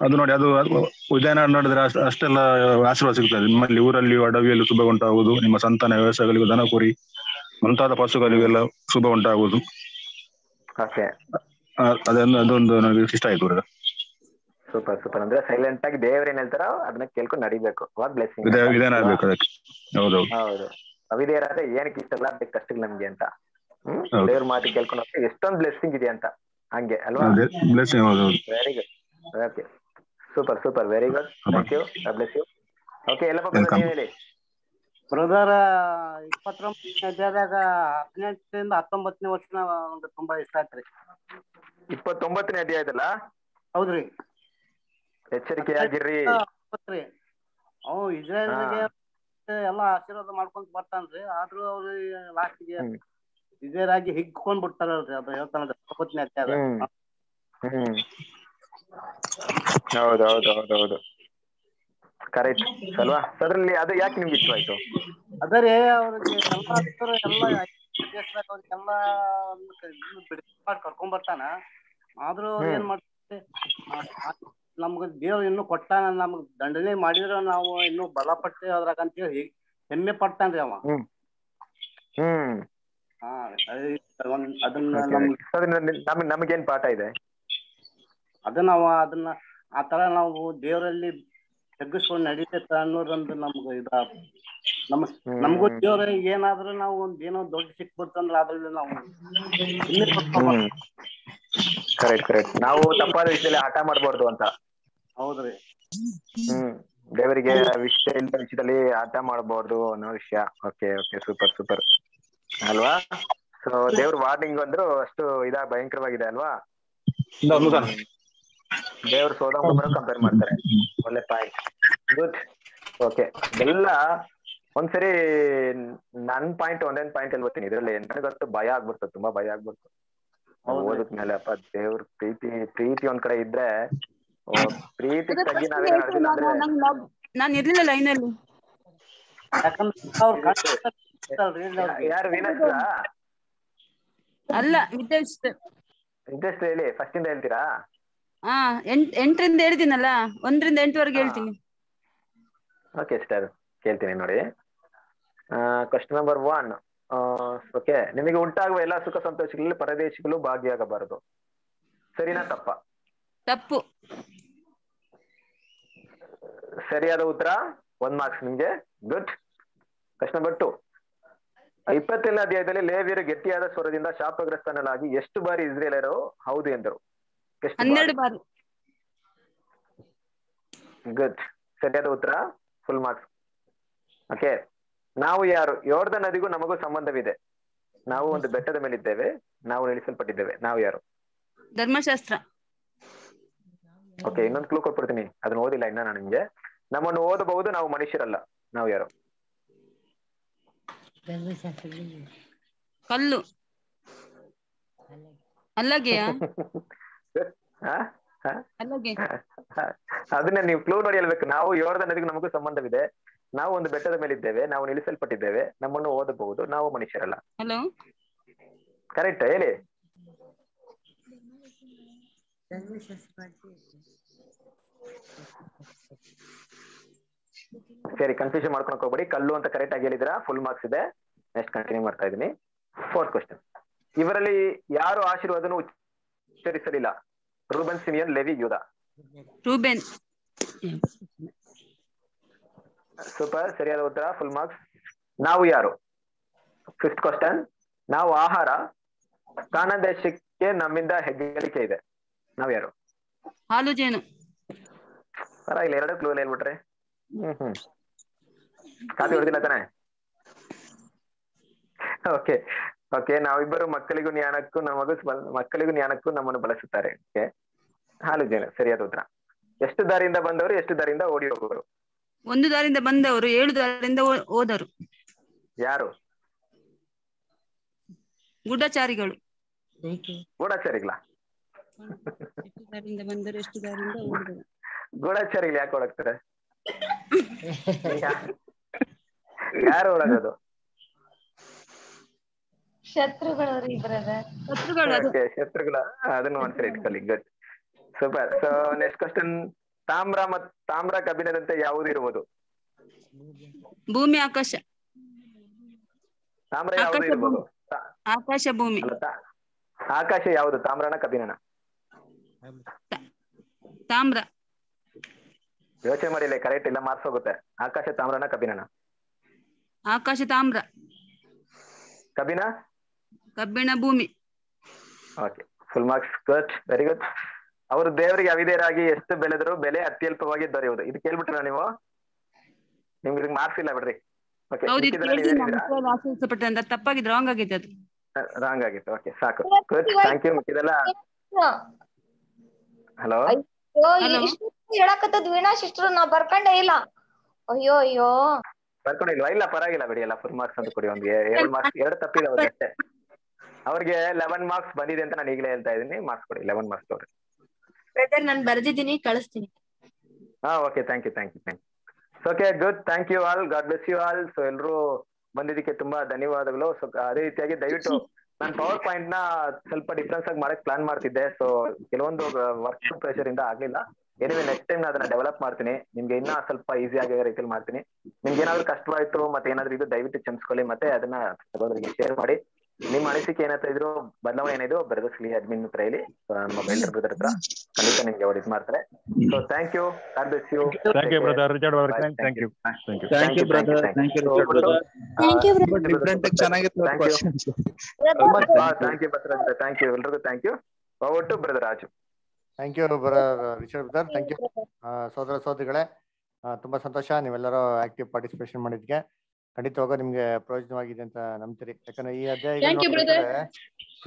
ಅದು ನೋಡಿ ಅದು ಅದು ಉದಯನ ನೋಡಿದ್ರೆ ಅಷ್ಟೆಲ್ಲ ಆಶೀರ್ವಾದ ಸಿಗ್ತದೆ. ನಿಮ್ಮಲ್ಲಿ ಊರಲ್ಲಿ ಅಡವಿಯಲ್ಲಿ ಶುಭ ಉಂಟಾಗುವುದು. ನಿಮ್ಮ ಸಂತಾನ ವ್ಯವಸಾಯಗಳಿಗೂ ದನ ಕುರಿ ಮುಂತಾದ ಪಶುಗಳಿಗೆಲ್ಲ ಶುಭ ಉಂಟಾಗುವುದು. ಅದೊಂದು ಅದೊಂದು ನನಗೆ ಇಷ್ಟ ಆಯ್ತು ಬ್ರದರ್ ಸೂಪರ್ ಸೂಪರ್. ಅಂದ್ರೆ ಸೈಲೆಂಟ್ ಆಗಿ ದೇವ್ರ ಏನ್ ಹೇಳ್ತಾರೋ ಅದನ್ನ ಕೇಳ್ಕೊಂಡು ನಡಿಬೇಕು. ಬ್ಲೆಸ್ಸಿಂಗ್ ವಿಧಾನ ಆಗ್ಬೇಕು ಅದಕ್ಕೆ. ಹೌದೌದು ಹೌದು. ಅವಿದೇರಾದ್ರೆ ಏನಕ್ಕೆ ಇಷ್ಟ ಇಲ್ಲ ಬೇಕು ಕಷ್ಟಗಳು ನಮ್ಗೆ ಅಂತ. ಹ್ಮ್? ಹೌದು. ದೇವ್ರ ಮಾತು ಕೇಳ್ಕೊಂಡು ಎಷ್ಟೊಂದು ಬ್ಲೆಸ್ಸಿಂಗ್ ಇದೆ ಅಂತ. ಹಂಗೆ ಅಲ್ವಾ? Very good okay super super very good thank you bless you okay Welcome. ನೀವ್ ಹೇಳಿ ಬ್ರದರ್ ಇಪ್ಪತ್ತೊಂಬತ್ತನೇ ಅಧ್ಯಾಯದಾಗ ಹದಿನೆಂಟರಿಂದ ಹತ್ತೊಂಬತ್ತನೇ ವರ್ಷನ ಒಂದು ತುಂಬಾ ಇಷ್ಟ ಆಯ್ತ್ರಿ ಇಪ್ಪತ್ತೊಂಬತ್ತನೇ ಅಧ್ಯಾಯದಲ್ಲ? ಹೌದ್ರಿ. ಎಚ್ಚರಿಕೆ ಆಗಿರ್ರಿ. ಅವ್ ಇಸ್ರೇಲ್ಗೆ ಎಲ್ಲಾ ಆಶೀರ್ವಾದ ಮಾಡ್ಕೊಂತ ಬರ್ತಾನ್ರಿ ಆದ್ರೂ ಅವ್ರು ಲಾಸ್ಟ್ಗೆ ಹ್ಮ್. ಇದೇರಾಗಿ ಹಿಗ್ಕೊಂಡ್ ಬಿಡ್ತಾರಲ್ರಿ. ಅದು ಹೇಳ್ತಾನಲ್ರಿ ಹತ್ತೊಂಬತ್ತನೇ ಅಧ್ಯಾಯದಾಗ. ಹ್ಮ್ ಹ್ಮ್ ಹೌದು ಹೌದು ಹೌದು ಹೌದು ಕರೆಕ್ಟ್ ಅಲ್ವಾ ಅದ್ರಲ್ಲಿ ಅದು ಯಾಕೆ ನಿಮ್ಗೆ ಇಷ್ಟ ಆಯ್ತು ಅದರೇ ಅವ್ರಿಗೆ ಎಲ್ಲ ಎಲ್ಲ ಕರ್ಕೊಂಡ್ ಬರ್ತಾನ ಆದ್ರೂ ಏನ್ ಮಾಡ್ತಾರೆ ನಮ್ಗ ದೇವ್ರು ಇನ್ನು ಕೊಟ್ಟಾನ ನಮ್ಗ್ ದಂಡನೆ ಮಾಡಿದ್ರ ನಾವು ಬಲ ಪಟ್ಟು ಅದ್ರಾಗ ಅಂತೇಳಿ ಹೆಮ್ಮೆ ಪಡ್ತಾನ್ರಿ ಅವ ಹ್ಮ್ ಅದನ್ನ ನಮ್ಗ್ ನಮಗೇನ್ ಪಾಠ ಇದೆ ಅದನ್ನ ನಾವು ಅದನ್ನ ಆ ತರ ನಾವು ದೇವರಲ್ಲಿ ತಗ್ಗಿಸ್ಕೊಂಡು ನಡೀತೈತ ಅನ್ನೋದೊಂದು ನಮ್ಗ ಇದ ನಮ್ ನಮಗೂ ದೇವ್ರ ಏನಾದ್ರೂ ನಾವು ಒಂದ್ ಏನೋ ದೊಡ್ಡ ಸಿಕ್ಬಿಡ್ತಂದ್ರ ಅದ್ರಲ್ಲಿ ನಾವು ಕರೆಕ್ಟ್ ಕರೆಕ್ಟ್ ನಾವು ತಪ್ಪಾದ ವಿಷಯದಲ್ಲಿ ಹಠ ಮಾಡ್ಬಾರ್ದು ಅಂತ. ಹೌದ್ರಿ. ಹ್ಮ್. ದೇವರಿಗೆ ವಿಷಯ ಇಲ್ಲದ ವಿಷಯದಲ್ಲಿ ಆಟ ಮಾಡಬಾರ್ದು ಅನ್ನೋ ವಿಷಯ. ಓಕೆ ಓಕೆ ಸೂಪರ್ ಸೂಪರ್ ಅಲ್ವಾ? ಸೊ ದೇವ್ರ ವಾರ್ನಿಂಗ್ ಅಂದ್ರು ಅಷ್ಟು ಇದ ಭಯಂಕರವಾಗಿದೆ ಅಲ್ವಾ? ದೇವ್ರ ಸೋದೋಮರ ಕಂಪೇರ್ ಮಾಡ್ತಾರೆ. ಒಳ್ಳೆ ಪಾಯಿಂಟ್ ಗುಡ್ ಓಕೆ ಎಲ್ಲ ಒಂದ್ಸರಿ ನನ್ ಪಾಯಿಂಟ್ ಒಂದೊಂದ್ ಪಾಯಿಂಟ್ ಹೇಳ್ಬಿಡ್ತೀನಿ ಇದ್ರಲ್ಲಿ ನನಗಂತೂ ಭಯ ಆಗ್ಬಿಡ್ತು. ತುಂಬಾ ಭಯ ಆಗ್ಬಿಡ್ತು. ಓದಿದ್ಮೇಲೆ ಅಪ್ಪ ದೇವ್ರ ಪ್ರೀತಿ ಪ್ರೀತಿ ಒಂದ್ ಕಡೆ ಇದ್ರೆ ಪ್ರೀತಿ ತಗ್ಗಿ ನಾವೇ ನಾನು. ಇರ್ಲಿಲ್ಲ ಲೈನಲ್ಲಿ ಯಾರು ವೀನಸ್ ಅಲ್ಲ ವಿದ್ಯಾವಿಷ್ಟ ಇಂಟ್ರೆಸ್ಟ್ ಹೇಳಿ. ಫಸ್ಟ್ ಇಂದ ಹೇಳ್ತೀರಾ? ಹಾ ಎಂಟ್ ಎಂಟರಿಂದ ಹೇಳ್ತೀನಲ್ಲ ಒಂದ್ರಿಂದ ಎಂಟುವರೆಗೆ ಹೇಳ್ತೀನಿ. ಓಕೆ ಸ್ಟಾರ್ ಕೇಳ್ತೀನಿ ನೋಡಿ. ಕ್ವಶನ್ ನಂಬರ್ ಒನ್ ಓಕೆ ನಿಮಗೆ ಉಂಟಾಗುವ ಎಲ್ಲಾ ಸುಖ ಸಂತೋಷಗಳಲ್ಲಿ ಪರದೇಶಿಗಳು ಭಾಗಿಯಾಗಬಾರದು. ಸರಿನಾ ತಪ್ಪ? ತಪ್ಪು. ಸರಿಯಾದ ಉತ್ತರ? ಒಂದ್ ಮಾರ್ಕ್ಸ್ ನಿಮ್ಗೆ. ಗುಡ್ ಕ್ವಶನ್ ನಂಬರ್ ಟು ಇಪ್ಪತ್ತೇಳನೇ ಅಧ್ಯಾಯದಲ್ಲಿ ಲೇವಿಯರು ಗಟ್ಟಿಯಾದ ಸ್ವರದಿಂದ ಶಾಪಗ್ರಸ್ತನಲಾಗಿ ಎಷ್ಟು ಬಾರಿ ಇಸ್ರೇಲರು ಹೌದು ಎಂದರು? ಹನ್ನೆರಡು ಬಾರಿ. ಗುಡ್ ಸರಿಯಾದ ಉತ್ತರ? ಫುಲ್ ಮಾರ್ಕ್ಸ್ ಓಕೆ ನಾವು ಯಾರು? ಯೋರ್ದ ನದಿಗೂ ನಮಗೂ ಸಂಬಂಧವಿದೆ. ನಾವು ಒಂದು ಬೆಟ್ಟದ ಮೇಲಿದ್ದೇವೆ. ನಾವು ನಿಲ್ಲಿಸಲ್ಪಟ್ಟಿದ್ದೇವೆ. ನಾವು ಯಾರು? ಧರ್ಮಶಾಸ್ತ್ರ. ಓಕೆ ಇನ್ನೊಂದು ಕ್ಲೂ ಕೊಟ್ಬಿಡ್ತೀನಿ. ಅದನ್ನ ಓದಿಲ್ಲ ಇನ್ನ ನಾನು ನಿಮ್ಗೆ. ನಮ್ಮನ್ನು ಓದಬಹುದು ನಾವು ಮನುಷ್ಯರಲ್ಲ. ನಾವು ಯಾರು? ಕಲ್ಲು. ಅಲ್ಲಗೆಯಾ? ಅದನ್ನ ನೀವು ಕ್ಲೂ ನೋಡಿ ಹೇಳ್ಬೇಕು. ನಾವು ಯೋರ್ದ ನದಿಗೆ ನಮಗೂ ಸಂಬಂಧವಿದೆ. ನಾವು ಒಂದು ಬೆಟ್ಟದ ಮೇಲಿದ್ದೇವೆ. ನಾವು ನಿಲ್ಲಿಸಲ್ಪಟ್ಟಿದ್ದೇವೆ. ನಮ್ಮನ್ನು ಓದಬಹುದು. ನಾವು ಮನುಷ್ಯರಲ್ಲ. ಹಲೋ ಕರೆಕ್ಟ್ ಹೇಳಿ. ಸರಿ ಕನ್ಫ್ಯೂಷನ್ ಮಾಡ್ಕೊಂಡು ಹೋಗ್ಬೇಡಿ. ಕಲ್ಲು ಅಂತ ಕರೆಕ್ಟ್ ಆಗಿ ಹೇಳಿದ್ರ ಫುಲ್ ಮಾರ್ಕ್ಸ್ ಇದೆ. ನೆಕ್ಸ್ಟ್ ಕಂಟಿನ್ಯೂ ಮಾಡ್ತಾ ಇದೀನಿ ಫೋರ್ತ್ ಕ್ವಶನ್ ಇವರಲ್ಲಿ ಯಾರು ಆಶೀರ್ವಾದನು ಉಚ್ಚರಿಸಲಿಲ್ಲ Reuben Simeon Levi Judah Reuben. Super ಸರಿಯಾದ ಉತ್ತರ ಫುಲ್ ಮಾರ್ಕ್ಸ್ ನಾವು ಯಾರು? ಫಿಫ್ತ್ ಕ್ವಶನ್ ನಾವು ಆಹಾರ. ಕಾನ ದೇಶಕ್ಕೆ ನಮ್ಮಿಂದ ಹೆಗ್ಗಳಿಕೆ ಇದೆ. ನಾವ್ ಯಾರು? ಹಾಲು ಜೇನು ಪರವಾಗಿಲ್ಲ ಎರಡು ಕ್ಲೂ ಹೇಳ್ಬಿಟ್ರೆ. ಹ್ಮ್ ಹ್ಮ್. ಕಾಪಿ ಹೊಡೆದಿಲ್ಲ ತಾನೆ? ಓಕೆ ಓಕೆ ನಾವಿಬ್ಬರು ಮಕ್ಕಳಿಗೂ ಜ್ಞಾನಕ್ಕೂ ನಮಗೂ ಮಕ್ಕಳಿಗೂ ಜ್ಞಾನಕ್ಕೂ ನಮ್ಮನ್ನು ಬಳಸುತ್ತಾರೆ. ಓಕೆ ಹಾಲು ಜೇನು ಸರಿಯಾದ ಉತ್ತರ. ಎಷ್ಟು ದಾರಿಯಿಂದ ಬಂದವರು ಎಷ್ಟು ದಾರಿಯಿಂದ ಓಡಿ ಹೋಗುವರು ಒಂದು ದಾರಿಯಿಂದ ಬಂದವರು ಏಳು ದಾರಿಯಿಂದ ಹೋದರು. ಯಾರು? ಗೂಢಚಾರಿಗಳು. ಗೂಢಚಾರಿಗಳ? ಎಷ್ಟು ದಾರಿಯಿಂದ ಬಂದರು ಎಷ್ಟು ದಾರಿಯಿಂದ ಓಡಿದರು? ಗೂಢಚಾರಿಗಳು ಯಾಕೆ ಒಳಗ್ತಾರೆ ಯಾರು? ಶತ್ರುಗಳವ್ರಿ ಬ್ರದರ್ ಶತ್ರುಗಳು Okay, ಶತ್ರುಗಳ ಅದನ್ನು ಒಂದ್ಸರಿ ಇಟ್ಕೊಳ್ಳಿ good super so next question ತಾಮ್ರ ಮತ್ ತಾಮ್ರ ಕಬ್ಬಿಣದಂತೆ ಯಾವುದು ಇರುವುದು ಭೂಮಿ ಆಕಾಶ. ತಾಮ್ರ ಯಾವುದು ಇರಬಹುದು ಇರ್ಬೋದು? ಆಕಾಶ ಭೂಮಿ. ಆಕಾಶ ಯಾವುದು? ತಾಮ್ರನ ಕಬ್ಬಿಣನ? ತಾಮ್ರ. ಯೋಚನೆ ಮಾಡಿಲ್ಲ ಕರೆಕ್ಟ್ ಇಲ್ಲ ಮಾರ್ಕ್ಸ್ ಹೋಗುತ್ತೆ. ಆಕಾಶ ತಾಮ್ರನ ಕಬ್ಬಿಣನ? ಆಕಾಶ ತಾಮ್ರ. ಕಬ್ಬಿಣ? ಕಬ್ಬಿಣ ಭೂಮಿ. Okay full marks good very good ಅವರು ದೇವರಿಗೆ ಅವಿದೇರಾಗಿ ಎಷ್ಟು ಬೆಳೆದ್ರು ಬೆಲೆ ಅತ್ಯಲ್ಪವಾಗಿ ದೊರೆಯುವುದು. ಇದು ಕೇಳ್ಬಿಟ್ರ ನೀವು? ನಿಮ್ಗೆ ಇದಕ್ಕೆ ಮಾರ್ಕ್ಸ್ ಇಲ್ಲ ಬಿಡ್ರಿ. ತಪ್ಪಾಗಿದ್ದು ರಾಂಗ್ ಆಗಿತ್ತು ಅದು. ರಾಂಗ್ ಆಗಿತ್ತು. ಓಕೆ ಸಾಕು. ಗುಡ್ ಥ್ಯಾಂಕ್ ಯು ಇದೆಲ್ಲ ಹಲೋ ಅಯ್ಯೋ ಇಷ್ಟು ಹೇಳಕತ್ತದ್ ವೀಣಾ ಸಿಸ್ಟರ್ ನಾ ಬರ್ಕೊಂಡೇ ಇಲ್ಲ. ಅಯ್ಯೋ ಅಯ್ಯೋ. ಬರ್ಕೊಂಡಿಲ್ವಾ? ಇಲ್ಲ ಪರವಾಗಿಲ್ಲ ಬಿಡಿ. ಎಲ್ಲ ಫುಲ್ ಮಾರ್ಕ್ಸ್ ಅಂತ ಕೊಡಿ ಒಂದು ಎರಡು ಮಾರ್ಕ್ಸ್ ಎರಡು ತಪ್ಪಿದೆ ಅಷ್ಟೇ. ಅವ್ರಿಗೆ ಲೆವೆನ್ ಮಾರ್ಕ್ಸ್ ಬಂದಿದೆ ಅಂತ ನಾನು ಈಗಲೇ ಹೇಳ್ತಾ ಇದ್ದೀನಿ. ಮಾರ್ಕ್ಸ್ ಕೊಡಿ ಲೆವೆನ್ ಮಾರ್ಕ್ಸ್ ಅವ್ರಿಗೆ ಬ್ರದರ್ ನಾನು ಬರ್ದಿದ್ದೀನಿ ಕಳಿಸ್ತೀನಿ. ಹಾ okay thank you thank you thank you okay good thank you all God bless you all so ಎಲ್ಲರೂ ಬಂದಿದ್ದಕ್ಕೆ ತುಂಬಾ ಧನ್ಯವಾದಗಳು. ಸೊ ಅದೇ ರೀತಿಯಾಗಿ ದಯವಿಟ್ಟು ನಾನು ಪವರ್ ಪಾಯಿಂಟ್ನ ಸ್ವಲ್ಪ ಡಿಫ್ರೆನ್ಸ್ ಆಗಿ ಮಾಡಕ್ ಪ್ಲಾನ್ ಮಾಡ್ತಿದ್ದೆ. ಸೊ ಕೆಲವೊಂದು ವರ್ಕ್ ಪ್ರೆಷರ್ ಇಂದ ಆಗ್ಲಿಲ್ಲ. ಏನಿವೆ ನೆಕ್ಸ್ಟ್ ಟೈಮ್ ಅದನ್ನ ಡೆವಲಪ್ ಮಾಡ್ತೀನಿ. ನಿಮ್ಗೆ ಇನ್ನ ಸ್ವಲ್ಪ ಈಸಿ ಆಗಿ ರೀತಿಯಲ್ಲಿ ಮಾಡ್ತೀನಿ. ನಿಮ್ಗೆ ಏನಾದ್ರು ಕಷ್ಟವಾಯ್ತು ಮತ್ತೆ ಏನಾದ್ರು ಇದು ದಯವಿಟ್ಟು ಚಮ್ಸ್ಕೊಳ್ಳಿ ಮತ್ತೆ ಅದನ್ನ ಸಹೋದರಿಗೆ ಶೇರ್ ಮಾಡಿ. ನಿಮ್ಮ ಅನಿಸಿಕೆ ಏನಂತ ಇದ್ರು? ಬದಲಾವಣೆ ಏನಿದ್ರು ಬರೆದಿಸ್ಲಿ ಅಡ್ಮಿನ್ ಹತ್ರ ಹೇಳಿ. ನಮ್ಮ ಬೆಲ್ಡರ್ ಬ್ರದರ್ ಹತ್ರ ಖಂಡಿತ ನಿಮ್ಗೆ ಅವ್ರು ಇದು ಮಾಡ್ತಾರೆ. So thank you God bless you thank you brother Richard hour thank you thank you thank you brother thank you brother Thank you, brother. Different ಚೆನ್ನಾಗಿತ್ತು question you. Thank you brother thank you ಎಲ್ಲರಿಗೂ ಥ್ಯಾಂಕ್ ಯು ಒಟ್ಟು brother Raju. Thank you brother Richard brother thank you ಸೋದರ ಸೋದರಿಗಳೇ. ತುಂಬಾ ಸಂತೋಷ. ನೀವೆಲ್ಲರೂ ಆಕ್ಟಿವ್ ಪಾರ್ಟಿಸಿಪೇಷನ್ ಮಾಡಿದ್ಕೆ ಖಂಡಿತವಾಗೂ ನಿಮ್ಗೆ ಪ್ರಯೋಜನವಾಗಿದೆ ಅಂತ ನಂಬ್ತೀರಿ. ಯಾಕಂದ್ರೆ ಈ ಅಧ್ಯಾಯ.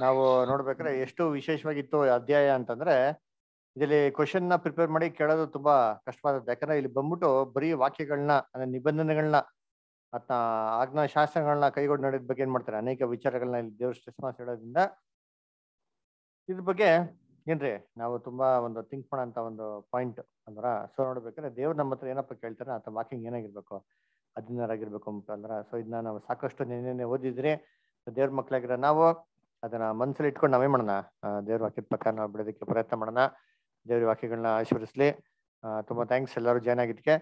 ನಾವು ನೋಡ್ಬೇಕಾದ್ರೆ ಎಷ್ಟು ವಿಶೇಷವಾಗಿತ್ತು ಅಧ್ಯಾಯ ಅಂತಂದ್ರೆ ಇದರಲ್ಲಿ ಕ್ವಶನ್ನ ಪ್ರಿಪೇರ್ ಮಾಡಿ ಕೇಳೋದು ತುಂಬಾ ಕಷ್ಟವಾದದ್ದು. ಯಾಕಂದ್ರೆ ಇಲ್ಲಿ ಬಂದ್ಬಿಟ್ಟು ಬರೀ ವಾಕ್ಯಗಳನ್ನ ಅಂದ್ರೆ ನಿಬಂಧನೆಗಳನ್ನ ಅಥವಾ ಆಜ್ಞಾ ಶಾಸ್ತ್ರಗಳನ್ನ ಕೈಗೊಂಡು ನಡೆದ ಬಗ್ಗೆ ಏನ್ ಮಾಡ್ತಾರೆ? ಅನೇಕ ವಿಚಾರಗಳನ್ನ ಇಲ್ಲಿ ದೇವ್ರ ಸ್ಟ್ರೆಸ್ ಹೇಳೋದ್ರಿಂದ ಇದ್ರ ಬಗ್ಗೆ ಏನ್ರಿ? ನಾವು ತುಂಬಾ ಒಂದು ಥಿಂಕ್ ಮಾಡೋಂತ ಒಂದು ಪಾಯಿಂಟ್ ಅಂದ್ರ? ಸೊ ನೋಡ್ಬೇಕಾದ್ರೆ ದೇವ್ರ ನಮ್ಮ ಹತ್ರ ಏನಪ್ಪ ಕೇಳ್ತಾರೆ? ಆತ ವಾಕಿಂಗ್ ಏನಾಗಿರ್ಬೇಕು? ಹದಿನಾರಾಗಿರ್ಬೇಕು ಅಂತ ಅಂದ್ರ. ಸೊ ಇದನ್ನ ನಾವು ಸಾಕಷ್ಟು ನೆನ್ನೆ ಓದಿದ್ರೆ ದೇವ್ರ ಮಕ್ಳಾಗಿರ ನಾವು ಅದನ್ನ ಮನ್ಸಲ್ಲಿ ಇಟ್ಕೊಂಡು ನಾವೇ ಮಾಡೋಣ? ದೇವ್ರ ವಾಕ್ಯದ ಪಕ್ಕ ನಾವು ಬಿಡೋದಕ್ಕೆ ಪ್ರಯತ್ನ ಮಾಡೋಣ. ದೇವ್ರ ವಾಕ್ಯಗಳನ್ನ ಆಶೀರ್ವಿಸ್ಲಿ ತುಂಬಾ ಥ್ಯಾಂಕ್ಸ್ ಎಲ್ಲರೂ ಜಾಯ್ನ್ ಆಗಿದ್ದಕ್ಕೆ.